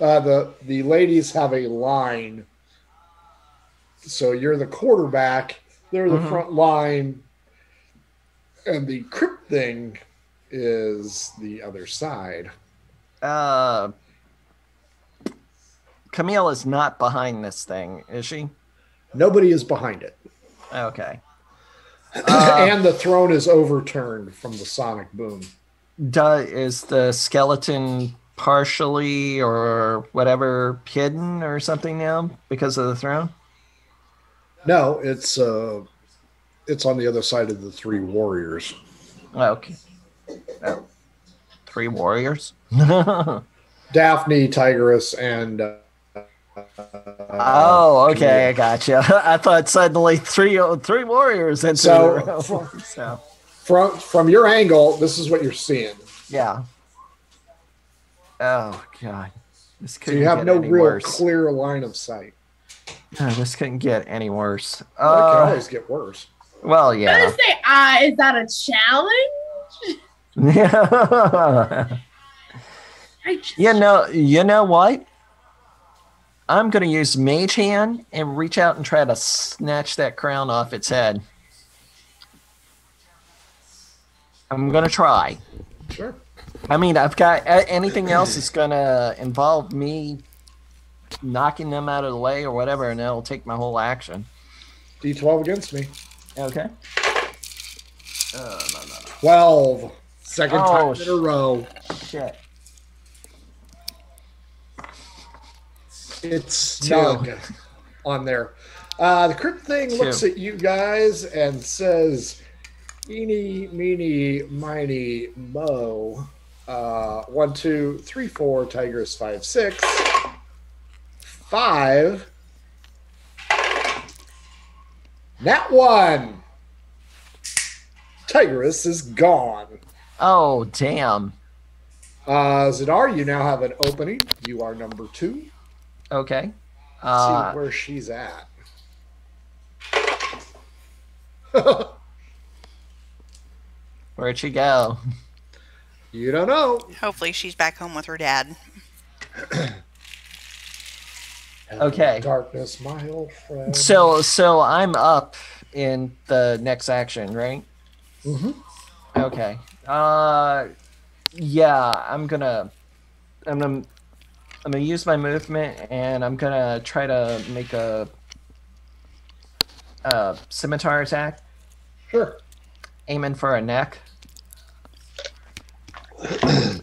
Uh, the the ladies have a line. So you're the quarterback. They're the Mhm. front line, and the crypt thing is the other side. uh, Camille is not behind this thing, is she? Nobody is behind it, Okay. Uh, and the throne is overturned from the sonic boom. is the skeleton partially or whatever hidden or something now because of the throne? No, it's uh, it's on the other side of the three warriors. Okay. Oh. Three warriors? oh, Daphne, Tigress, and uh, okay, I gotcha. I thought suddenly three three warriors and So- the. So, From from your angle, this is what you're seeing. yeah. Oh god, this So you have no real worse. clear line of sight. Oh, this couldn't get any worse. Well, it can Uh, always get worse. well, I was yeah. gonna say, uh, is that a challenge? Yeah. Just, you know, you know what? I'm gonna use Mage Hand and reach out and try to snatch that crown off its head. I'm gonna try. Sure. I mean, I've got anything else that's gonna involve me knocking them out of the way or whatever, and that'll take my whole action. D12 against me. Okay. 12. Second Oh, time in a row. Shit. It's snug on there. Uh, the crypt thing looks at you guys and says, Eeny, meeny, miny, mo. Uh, one, two, three, four, Tigress, five, six. Five. That one. Tigress is gone. Oh, damn. Uh, Zadar, you now have an opening. You are number two. Okay. See Uh, where she's at. where'd she go? you don't know. Hopefully, she's back home with her dad. Okay. Darkness, my old friend. So, so I'm up in the next action, right? Mm-hmm. Okay. Uh, yeah, I'm gonna, I'm gonna, I'm gonna use my movement, and I'm gonna try to make a, a scimitar attack, Sure. aiming for a neck.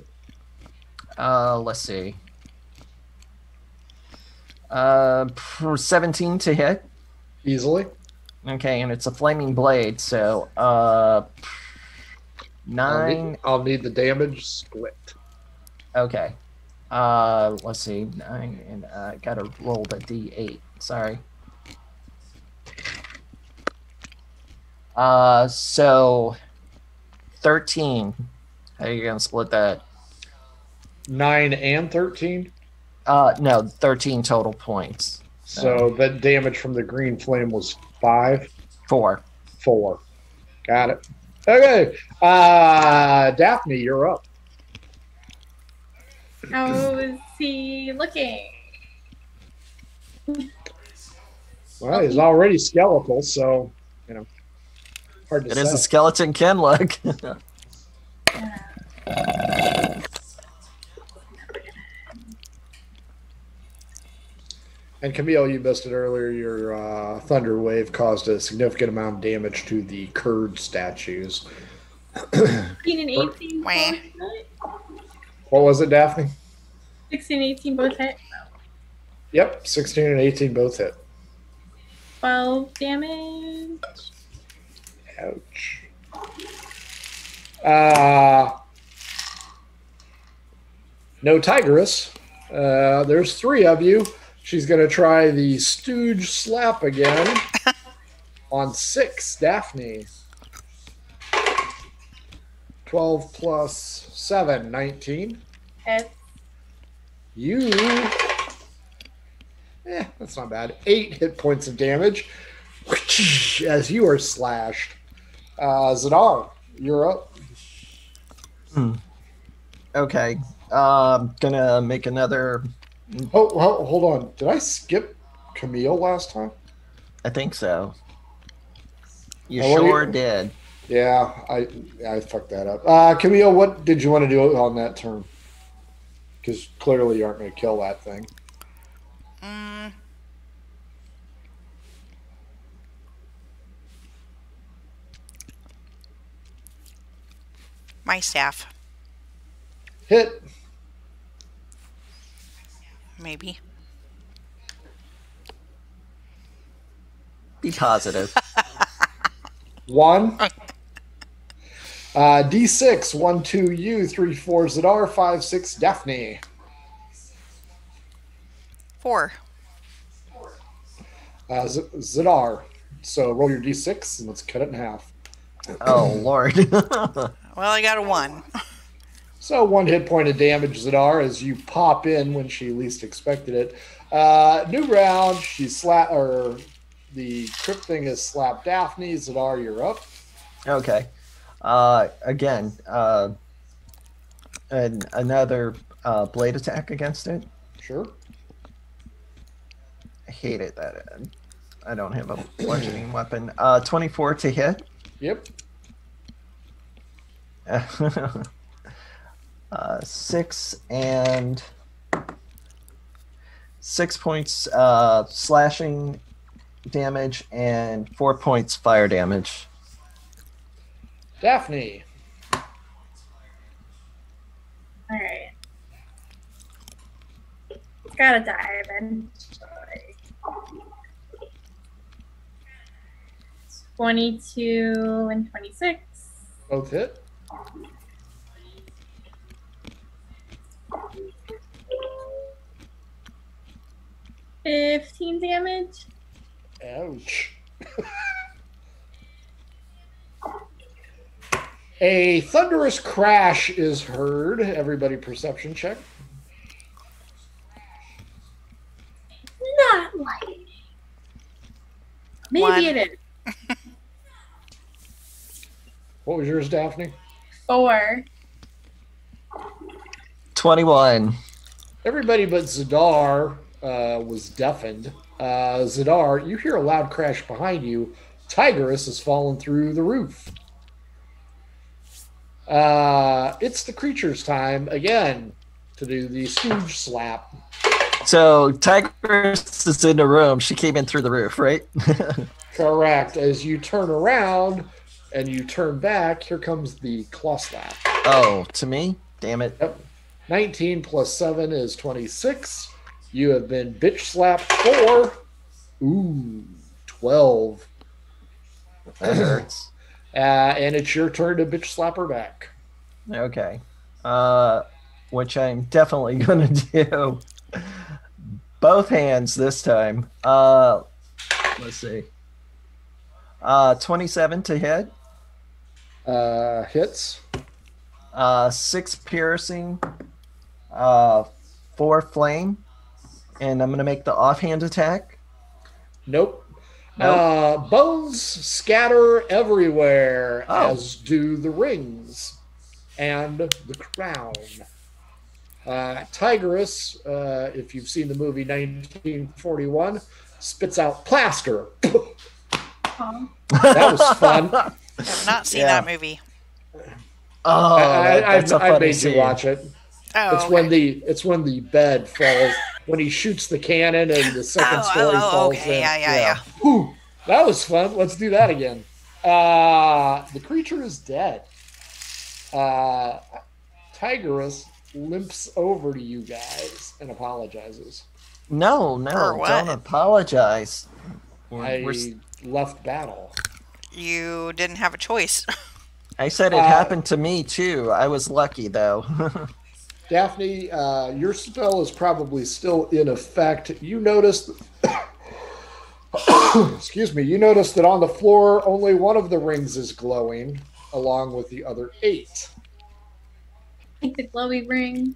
uh, let's see. Uh, 17 to hit. Easily. Okay, and it's a flaming blade, so uh I'll nine need, I'll need the damage split. okay. Uh let's see, nine and uh, I gotta roll the D eight. Sorry. Uh so thirteen. How are you gonna split that? Nine and thirteen. Uh no, thirteen total points. So the damage from the green flame was five, Four. four. Got it. Okay. Uh Daphne, you're up. How is he looking? Well, he's already skeletal, so you know hard to It say. is a skeleton can look. And Camille, you missed it earlier. Your uh, thunder wave caused a significant amount of damage to the Kurd statues. 16 and 18 both. What was it, Daphne? 16 and 18 both hit. Yep, 16 and 18 both hit. 12 damage. Ouch. Uh, no Tigress. Uh, there's three of you. She's going to try the Stooge Slap again on six, Daphne. 12 plus 7, 19. Hit. You. Eh, that's not bad. Eight hit points of damage as you are slashed. Uh, Zadar, you're up. Hmm. okay. Um gonna make another Oh, oh, hold on. Did I skip Camille last time? I think so. You Oh, what do you- sure did. Yeah, I I fucked that up. Uh, Camille, what did you want to do on that turn? Because clearly you aren't going to kill that thing. Mm. My staff, Hit. Maybe. Be positive. One. Uh, D6, one, two, you, three, four, Zadar, five, six, Daphne. Four. Uh, Z- Zadar. So roll your D6 and let's cut it in half. oh lord. Well, I got a one. So one hit point of damage, Zadar, as you pop in when she least expected it. Uh, new round, she slap or the crypt thing has slapped Daphne. Zadar, you're up. okay. Uh again, uh an, another uh blade attack against it. Sure. I hate it that uh, I don't have a bludgeoning weapon. Uh, 24 to hit. Yep. uh, six and six points uh, slashing damage and four points fire damage. Daphne. All right. Gotta die then. Twenty-two and twenty-six. Both hit. Fifteen damage. Ouch. A thunderous crash is heard. Everybody, perception check. Not lightning. Maybe One. it is. What was yours, Daphne? Four. 21. Everybody but Zadar uh, was deafened. Uh, Zadar, you hear a loud crash behind you. Tigress has fallen through the roof. Uh, it's the creature's time again to do the Scrooge slap. So Tigress is in the room. She came in through the roof, right? Correct. As you turn around and you turn back, here comes the claw slap. oh, to me? Damn it. Yep. 19 plus 7 is 26. You have been bitch slapped for, ooh, 12. That hurts. Uh, and it's your turn to bitch slap her back. Okay. Uh, which I'm definitely going to do. Both hands this time. Uh, let's see. Uh, 27 to hit. Uh, hits. Uh, six piercing. Uh, four flame. And I'm going to make the offhand attack. Nope. Nope. Uh, bones scatter everywhere, Oh. as do the rings and the crown. Uh, Tigress, uh, if you've seen the movie 1941, spits out plaster. Oh. That was fun. I've not seen Yeah. that movie. Oh, I, that- I, that's a I, I funny made scene. you watch it. Oh, It's okay. when the it's when the bed falls when he shoots the cannon and the second oh, story oh, oh, falls okay. in. Yeah, yeah, yeah. Whew, that was fun. Let's do that again. Uh, the creature is dead. Uh, Tigress limps over to you guys and apologizes. No, no, don't apologize. We're- I we're left battle. You didn't have a choice. I said it Uh, happened to me too. I was lucky though. Daphne, uh, your spell is probably still in effect. You noticed, excuse me, you noticed that on the floor only one of the rings is glowing, along with the other eight. Take the glowy ring.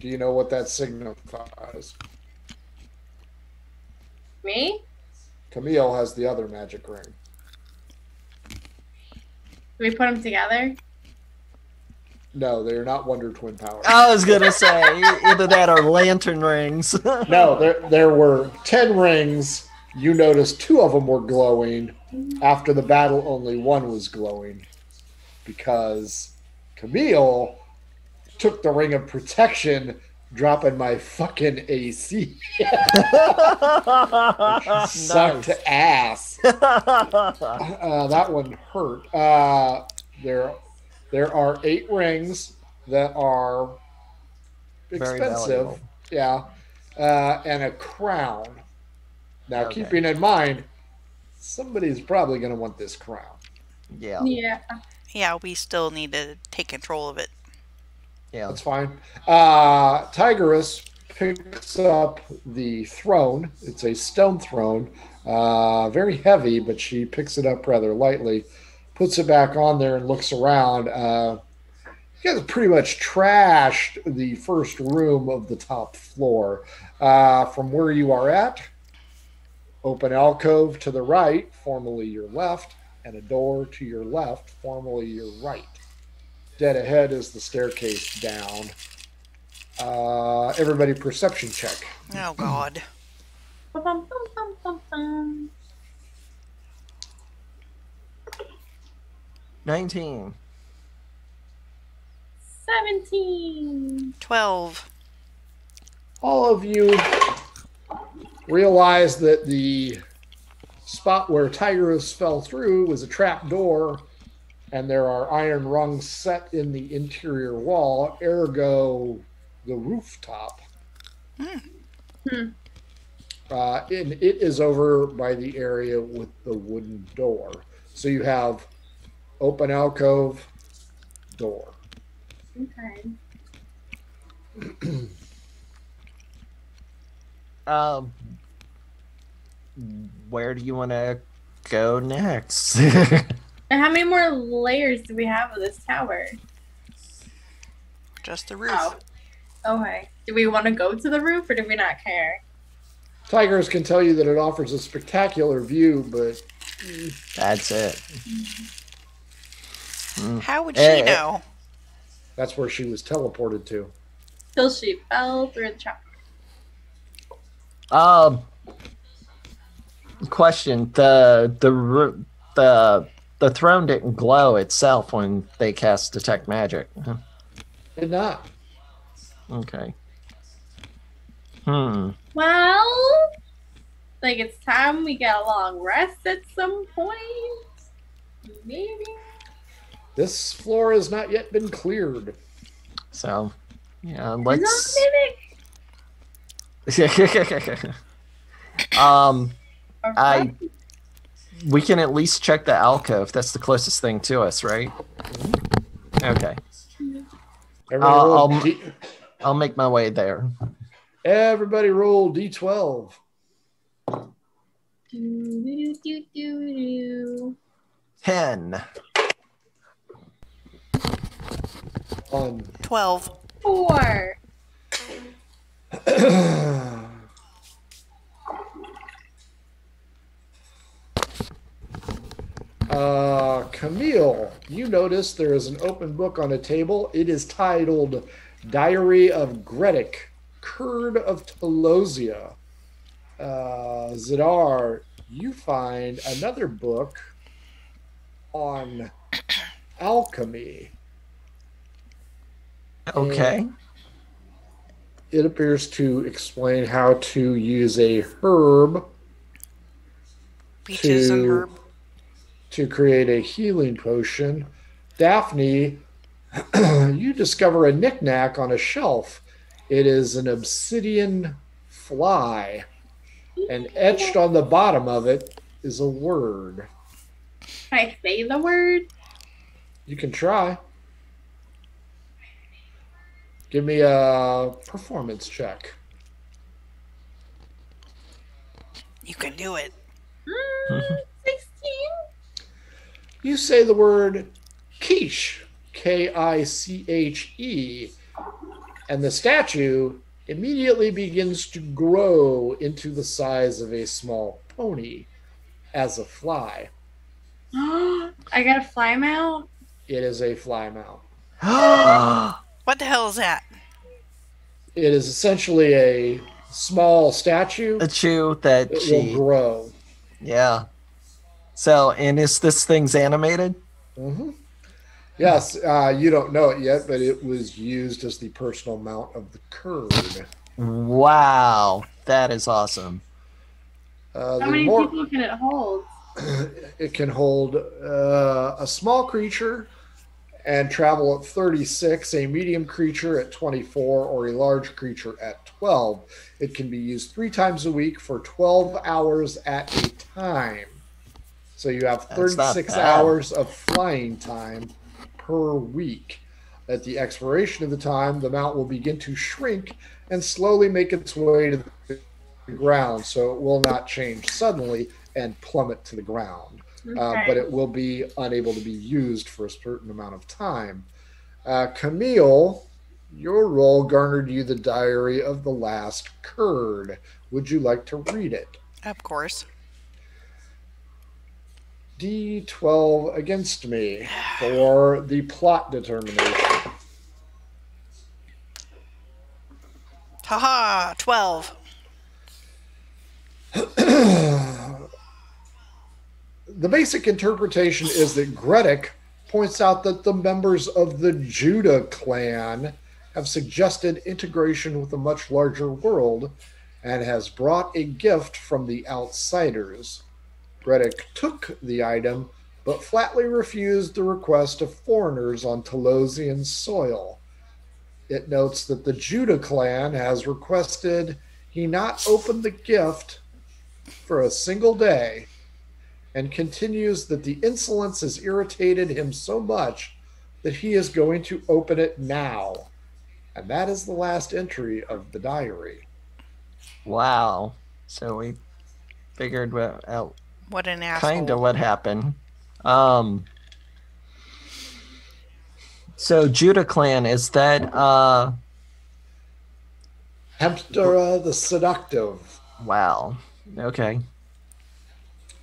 Do you know what that signifies? Me? Camille has the other magic ring. Do we put them together? No, they are not Wonder Twin powers. I was gonna say either that or lantern rings. No, there there were ten rings. You noticed two of them were glowing. After the battle, only one was glowing because Camille took the ring of protection, dropping my fucking AC. Sucked Nice. ass. Uh, that one hurt. Uh, there, there are eight rings that are expensive. valuable. Yeah, uh, and a crown. Now, Okay. keeping in mind, somebody's probably going to want this crown. yeah, Yeah. yeah, we still need to take control of it. yeah. That's fine. Uh, Tigress picks up the throne. It's a stone throne, uh, very heavy, but she picks it up rather lightly, puts it back on there, and looks around. Uh, you guys pretty much trashed the first room of the top floor. Uh, from where you are at, open alcove to the right, formerly your left, and a door to your left, formerly your right. Dead ahead is the staircase down. Uh, everybody, perception check. Oh God. 19. 17. Twelve. all of you realize that the spot where Tigress fell through was a trap door, and there are iron rungs set in the interior wall, ergo the rooftop. Hmm. Uh, and it is over by the area with the wooden door. So you have open alcove, door. Okay. Um, where do you want to go next? How many more layers do we have of this tower? Just the roof. Oh. Okay. Do we want to go to the roof or do we not care? Tigress can tell you that it offers a spectacular view, but That's it. How would she Eh, eh. know? that's where she was teleported to. Till she fell through the trap. Um, question: the the the the throne didn't glow itself when they cast detect magic. Huh. Did not. Okay. Hmm. Well, like it's time we get a long rest at some point. Maybe. This floor has not yet been cleared. So, yeah, let's. not um, mimic. I- we can at least check the alcove. That's the closest thing to us, right? Okay, I'll- I'll- D- I'll make my way there. everybody roll d12. Do, do, do, do, do. Ten. On Twelve. Four. uh, Camille, you notice there is an open book on a table. It is titled Diary of Gretick, Kurd of Talosia. Uh, Zadar, you find another book on alchemy. Okay. It appears to explain how to use a herb Beaches and To- herb. to create a healing potion. Daphne, you discover a knickknack on a shelf. It is an obsidian fly, and etched on the bottom of it is a word. Can I say the word? You can try. Give me a performance check. You can do it. Mm, 16? You say the word quiche, K I C H E, and the statue immediately begins to grow into the size of a small pony as a fly. I got a fly mount? It is a fly mount. What the hell is that? It is essentially a small statue a chew that that will grow. Yeah. So, and is this thing's animated? Mm-hmm. Yes, uh, you don't know it yet, but it was used as the personal mount of the Kurd. Wow, that is awesome. Uh, How the many more- people can it hold? it can hold uh, a small creature and travel at 36, a medium creature at 24, or a large creature at 12. It can be used three times a week for 12 hours at a time. So you have 36 hours of flying time per week. At the expiration of the time, the mount will begin to shrink and slowly make its way to the ground, so it will not change suddenly and plummet to the ground uh, but it will be unable to be used for a certain amount of time. Uh, Camille, your role garnered you the diary of the last Kurd. Would you like to read it? Of course. D12 against me for the plot determination. Uh, 12. The basic interpretation is that Gredic points out that the members of the Judah clan have suggested integration with a much larger world and has brought a gift from the outsiders. Gredic took the item but flatly refused the request of foreigners on Talosian soil. It notes that the Judah clan has requested he not open the gift for a single day and continues that the insolence has irritated him so much that he is going to open it now. And that is the last entry of the diary. Wow. So we figured wa- out What an asshole. kind of what happened. Um. So Judah clan is that uh Hemtera the Seductive, wow. Okay.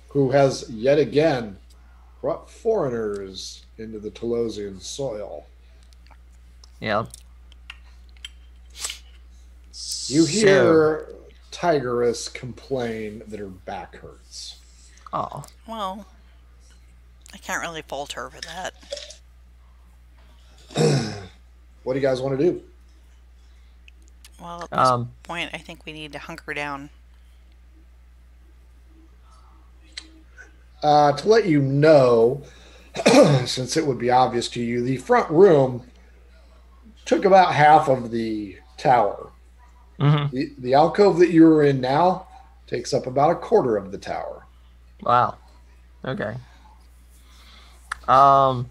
Who has yet again brought foreigners into the Talosian soil. Yeah. You So- hear Tigress complain that her back hurts. oh. Well, I can't really fault her for that. What do you guys want to do? Well, at this Um point, I think we need to hunker down. Uh, to let you know, since it would be obvious to you, the front room took about half of the tower. mhm. The, the alcove that you're in now takes up about a quarter of the tower. Wow. Okay. Um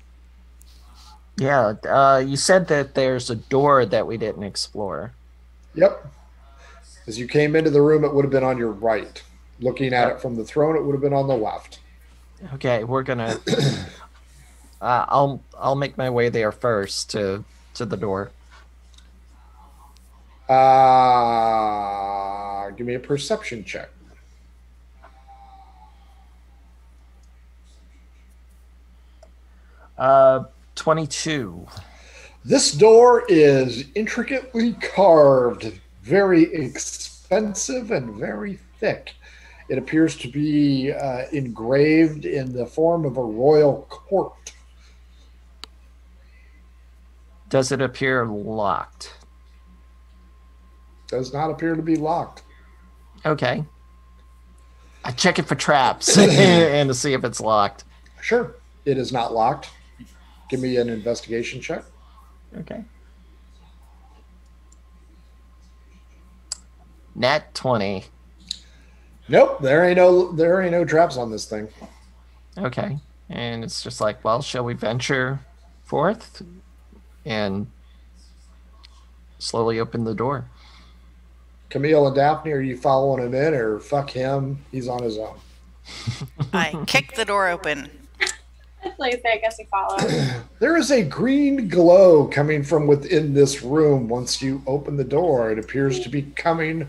Yeah, uh you said that there's a door that we didn't explore. Yep. As you came into the room, it would have been on your right. Looking at it from the throne, it would have been on the left. Okay, we're gonna. uh, I'll I'll make my way there first to to the door. Uh, give me a perception check. Uh, twenty two. This door is intricately carved, very expensive, and very thick. It appears to be uh, engraved in the form of a royal court. Does it appear locked? Does not appear to be locked. Okay. I check it for traps and to see if it's locked. Sure, it is not locked. Give me an investigation check. Okay. Nat twenty. Nope, there ain't no there ain't no traps on this thing. Okay. And it's just like, well, shall we venture forth and slowly open the door? Camille and Daphne, are you following him in, or fuck him? He's on his own. I kick the door open. Like I I guess we follow. There is a green glow coming from within this room once you open the door. It appears to be coming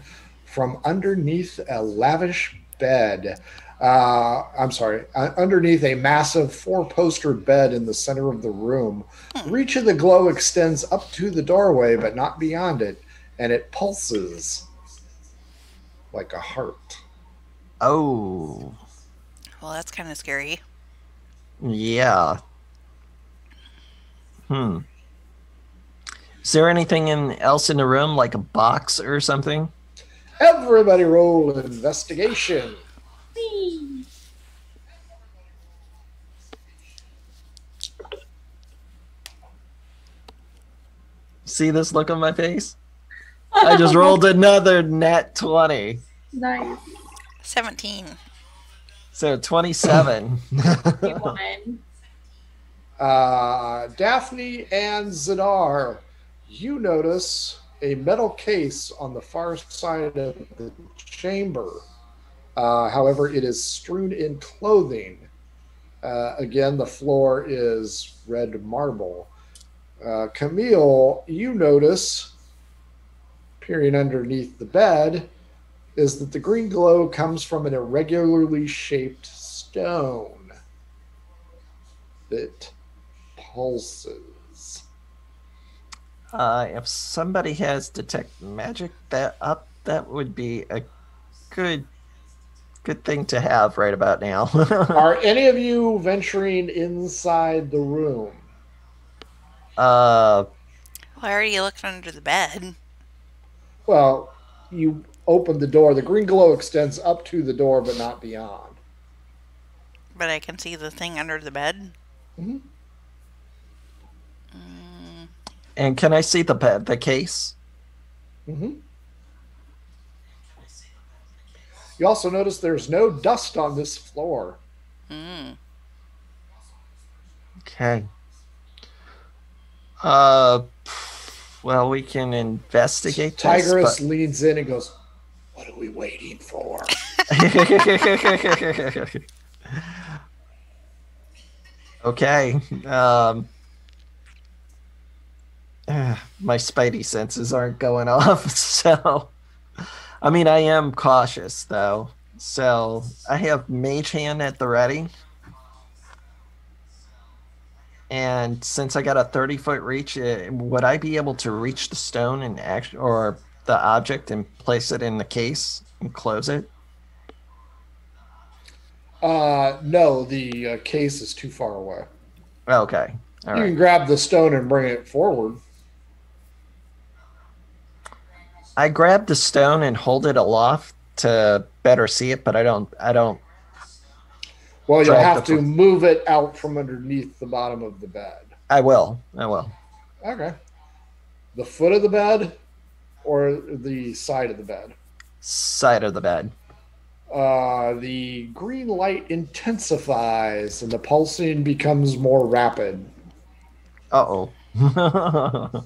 from underneath a lavish bed. Uh, I'm sorry, uh, underneath a massive four poster bed in the center of the room. The reach of the glow extends up to the doorway, but not beyond it, and it pulses like a heart. Oh, Well, that's kind of scary. yeah. Hmm. Is there anything in, else in the room, like a box or something? Everybody roll investigation. See this look on my face? I just rolled another net 20. nice. 17. So 27. Uh, Daphne and Zadar, you notice a metal case on the far side of the chamber. Uh, however, it is strewn in clothing. Uh, again, the floor is red marble. Uh, Camille, you notice, peering underneath the bed, is that the green glow comes from an irregularly shaped stone that pulses. Uh, if somebody has detect magic that up that would be a good good thing to have right about now. Are any of you venturing inside the room? uh, Well, I already looked under the bed. Well, you open the door. The green glow extends up to the door, but not beyond. But I can see the thing under the bed. Mhm. Mm, and can I see the pe- the case? hmm You also notice there's no dust on this floor. mm. Okay. Uh, well, we can investigate this. Tigress leans in and goes, What are we waiting for? okay. Um, my spidey senses aren't going off, so. I mean, I am cautious though. So I have Mage Hand at the ready. And since I got a 30 foot reach, uh, would I be able to reach the stone and act or the object and place it in the case and close it? Uh, no, the uh, case is too far away. Okay. All you right. can grab the stone and bring it forward. I grab the stone and hold it aloft to better see it, but I don't I don't Well, you'll have to move it out from underneath the bottom of the bed. I will. I will. Okay. The foot of the bed or the side of the bed? Side of the bed. Uh, the green light intensifies and the pulsing becomes more rapid. Uh oh.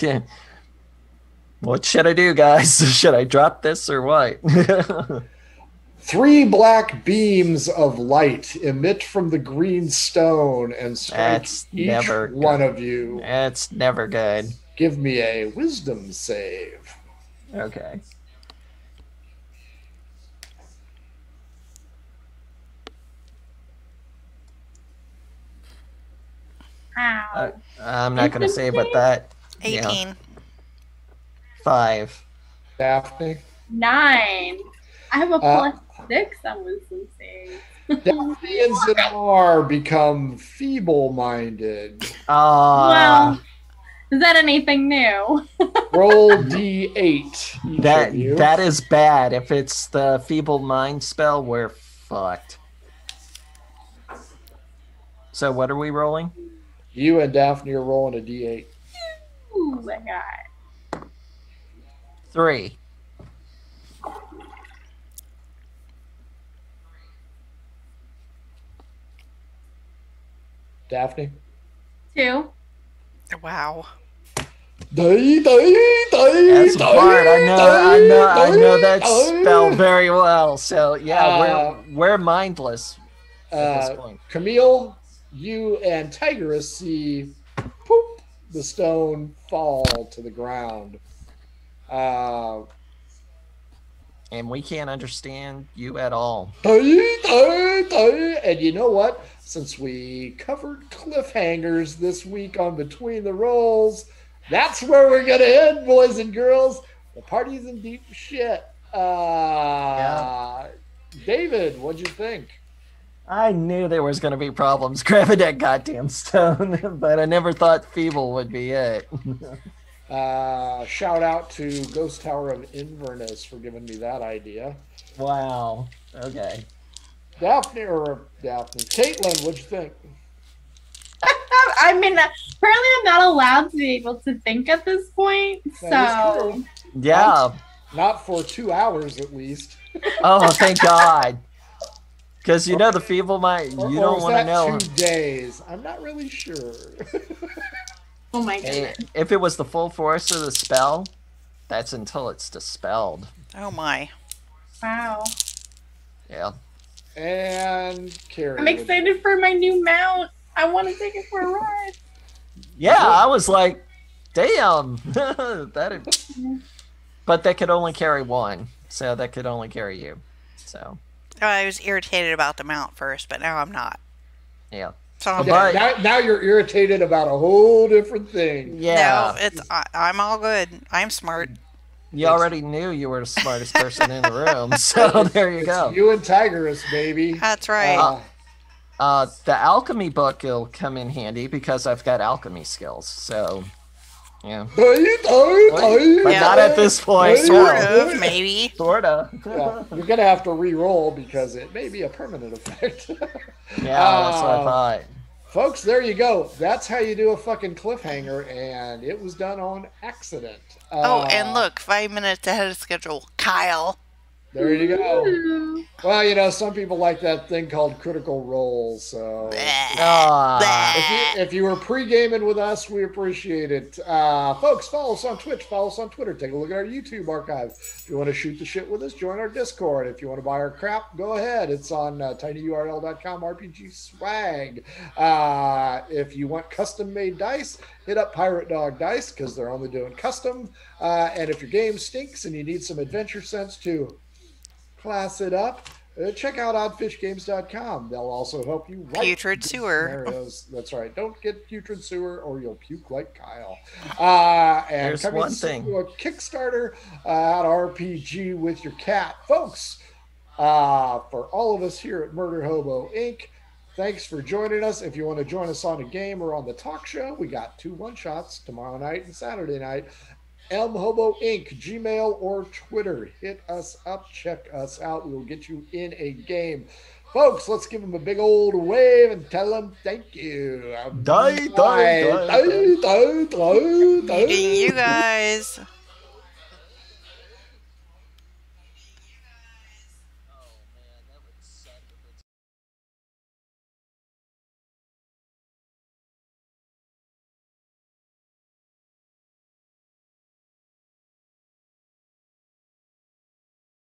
yeah. What should I do, guys? Should I drop this or what? Three black beams of light emit from the green stone and strike That's each never one good. of you. That's never good. Give me a wisdom save. Okay. Ow. Uh, I'm not going to say but that. Yeah. 18. Five. Daphne? Nine. I have a Uh, plus six on wisdom save. Daphne and Zadar become feeble minded. Ah. well, is that anything new? Roll d8. That that is bad. If it's the feeble mind spell, we're fucked. So what are we rolling? You and Daphne are rolling a d8. Ooh, I got. Three. Daphne? Two. Wow. Day, day, day, That's hard. I know. I know. I know that day, spell very well. So yeah, Uh, we're we're mindless at Uh, this point. Camille, you and Tigress see poop, the stone fall to the ground. Uh, And we can't understand you at all. And you know what? Since we covered cliffhangers this week on Between the Rolls, that's where we're going to end, boys and girls. The party's in deep shit. Uh, David, what'd you think? I knew there was going to be problems grabbing that goddamn stone, but I never thought feeble would be it. Uh, shout out to Ghost Tower of Inverness for giving me that idea. wow. Okay. Daphne or Daphne, Caitlin, what'd you think? I mean, apparently I'm not allowed to be able to think at this point. That is So true. Yeah. Not for two hours at least. Oh, thank God. Because you know the feeble mind. You or don't want to know. Two days. I'm not really sure. oh my goodness. If it was the full force of the spell, that's until it's dispelled. Oh my. Wow. Yeah. and Carrie. I'm excited for my new mount. I want to take it for a ride. Yeah, I was like, damn. that is... But that could only carry one. So that could only carry you. So, Oh, I was irritated about the mount first, but now I'm not. yeah. So I'm Yeah, now, now you're irritated about a whole different thing. Yeah. No, it's I, I'm all good. I'm smart. You already knew you were the smartest person in the room, so there you It's go. You and Tigress, baby. That's right. Uh, Uh, the alchemy book will come in handy because I've got alchemy skills. So, yeah, but but Yeah. not at this point. sort no. of, maybe. Sorta. Yeah, you're gonna have to re-roll because it may be a permanent effect. Yeah, that's what I Uh, thought. Folks, there you go. That's how you do a fucking cliffhanger, and it was done on accident. Oh, Uh, and look, five minutes ahead of schedule. Kyle. There you go. Well, you know, some people like that thing called Critical Role. So Bleh. Ah, if you, if you were pre-gaming with us, we appreciate it. Uh, folks, follow us on Twitch, follow us on Twitter, take a look at our YouTube archive. If you want to shoot the shit with us, join our Discord. If you want to buy our crap, go ahead. It's on uh, tinyurl.com RPG swag. Uh, if you want custom-made dice, hit up Pirate Dog Dice because they're only doing custom. Uh, and if your game stinks and you need some adventure sense to class it up, uh, check out oddfishgames.com. They'll also help you write Putrid sewer. Scenarios. That's right. Don't get putrid sewer or you'll puke like Kyle. Uh, and There's coming one soon thing. to a Kickstarter uh, at RPG with your cat, folks. Uh, for all of us here at Murder Hobo Inc. Thanks for joining us. If you want to join us on a game or on the talk show, we got two one shots tomorrow night and Saturday night. M Hobo Inc. Gmail or Twitter. Hit us up, check us out. We will get you in a game. Folks, let's give them a big old wave and tell them thank you. Die, die, Bye. die, die. Die, die, die, die. Meeting you guys.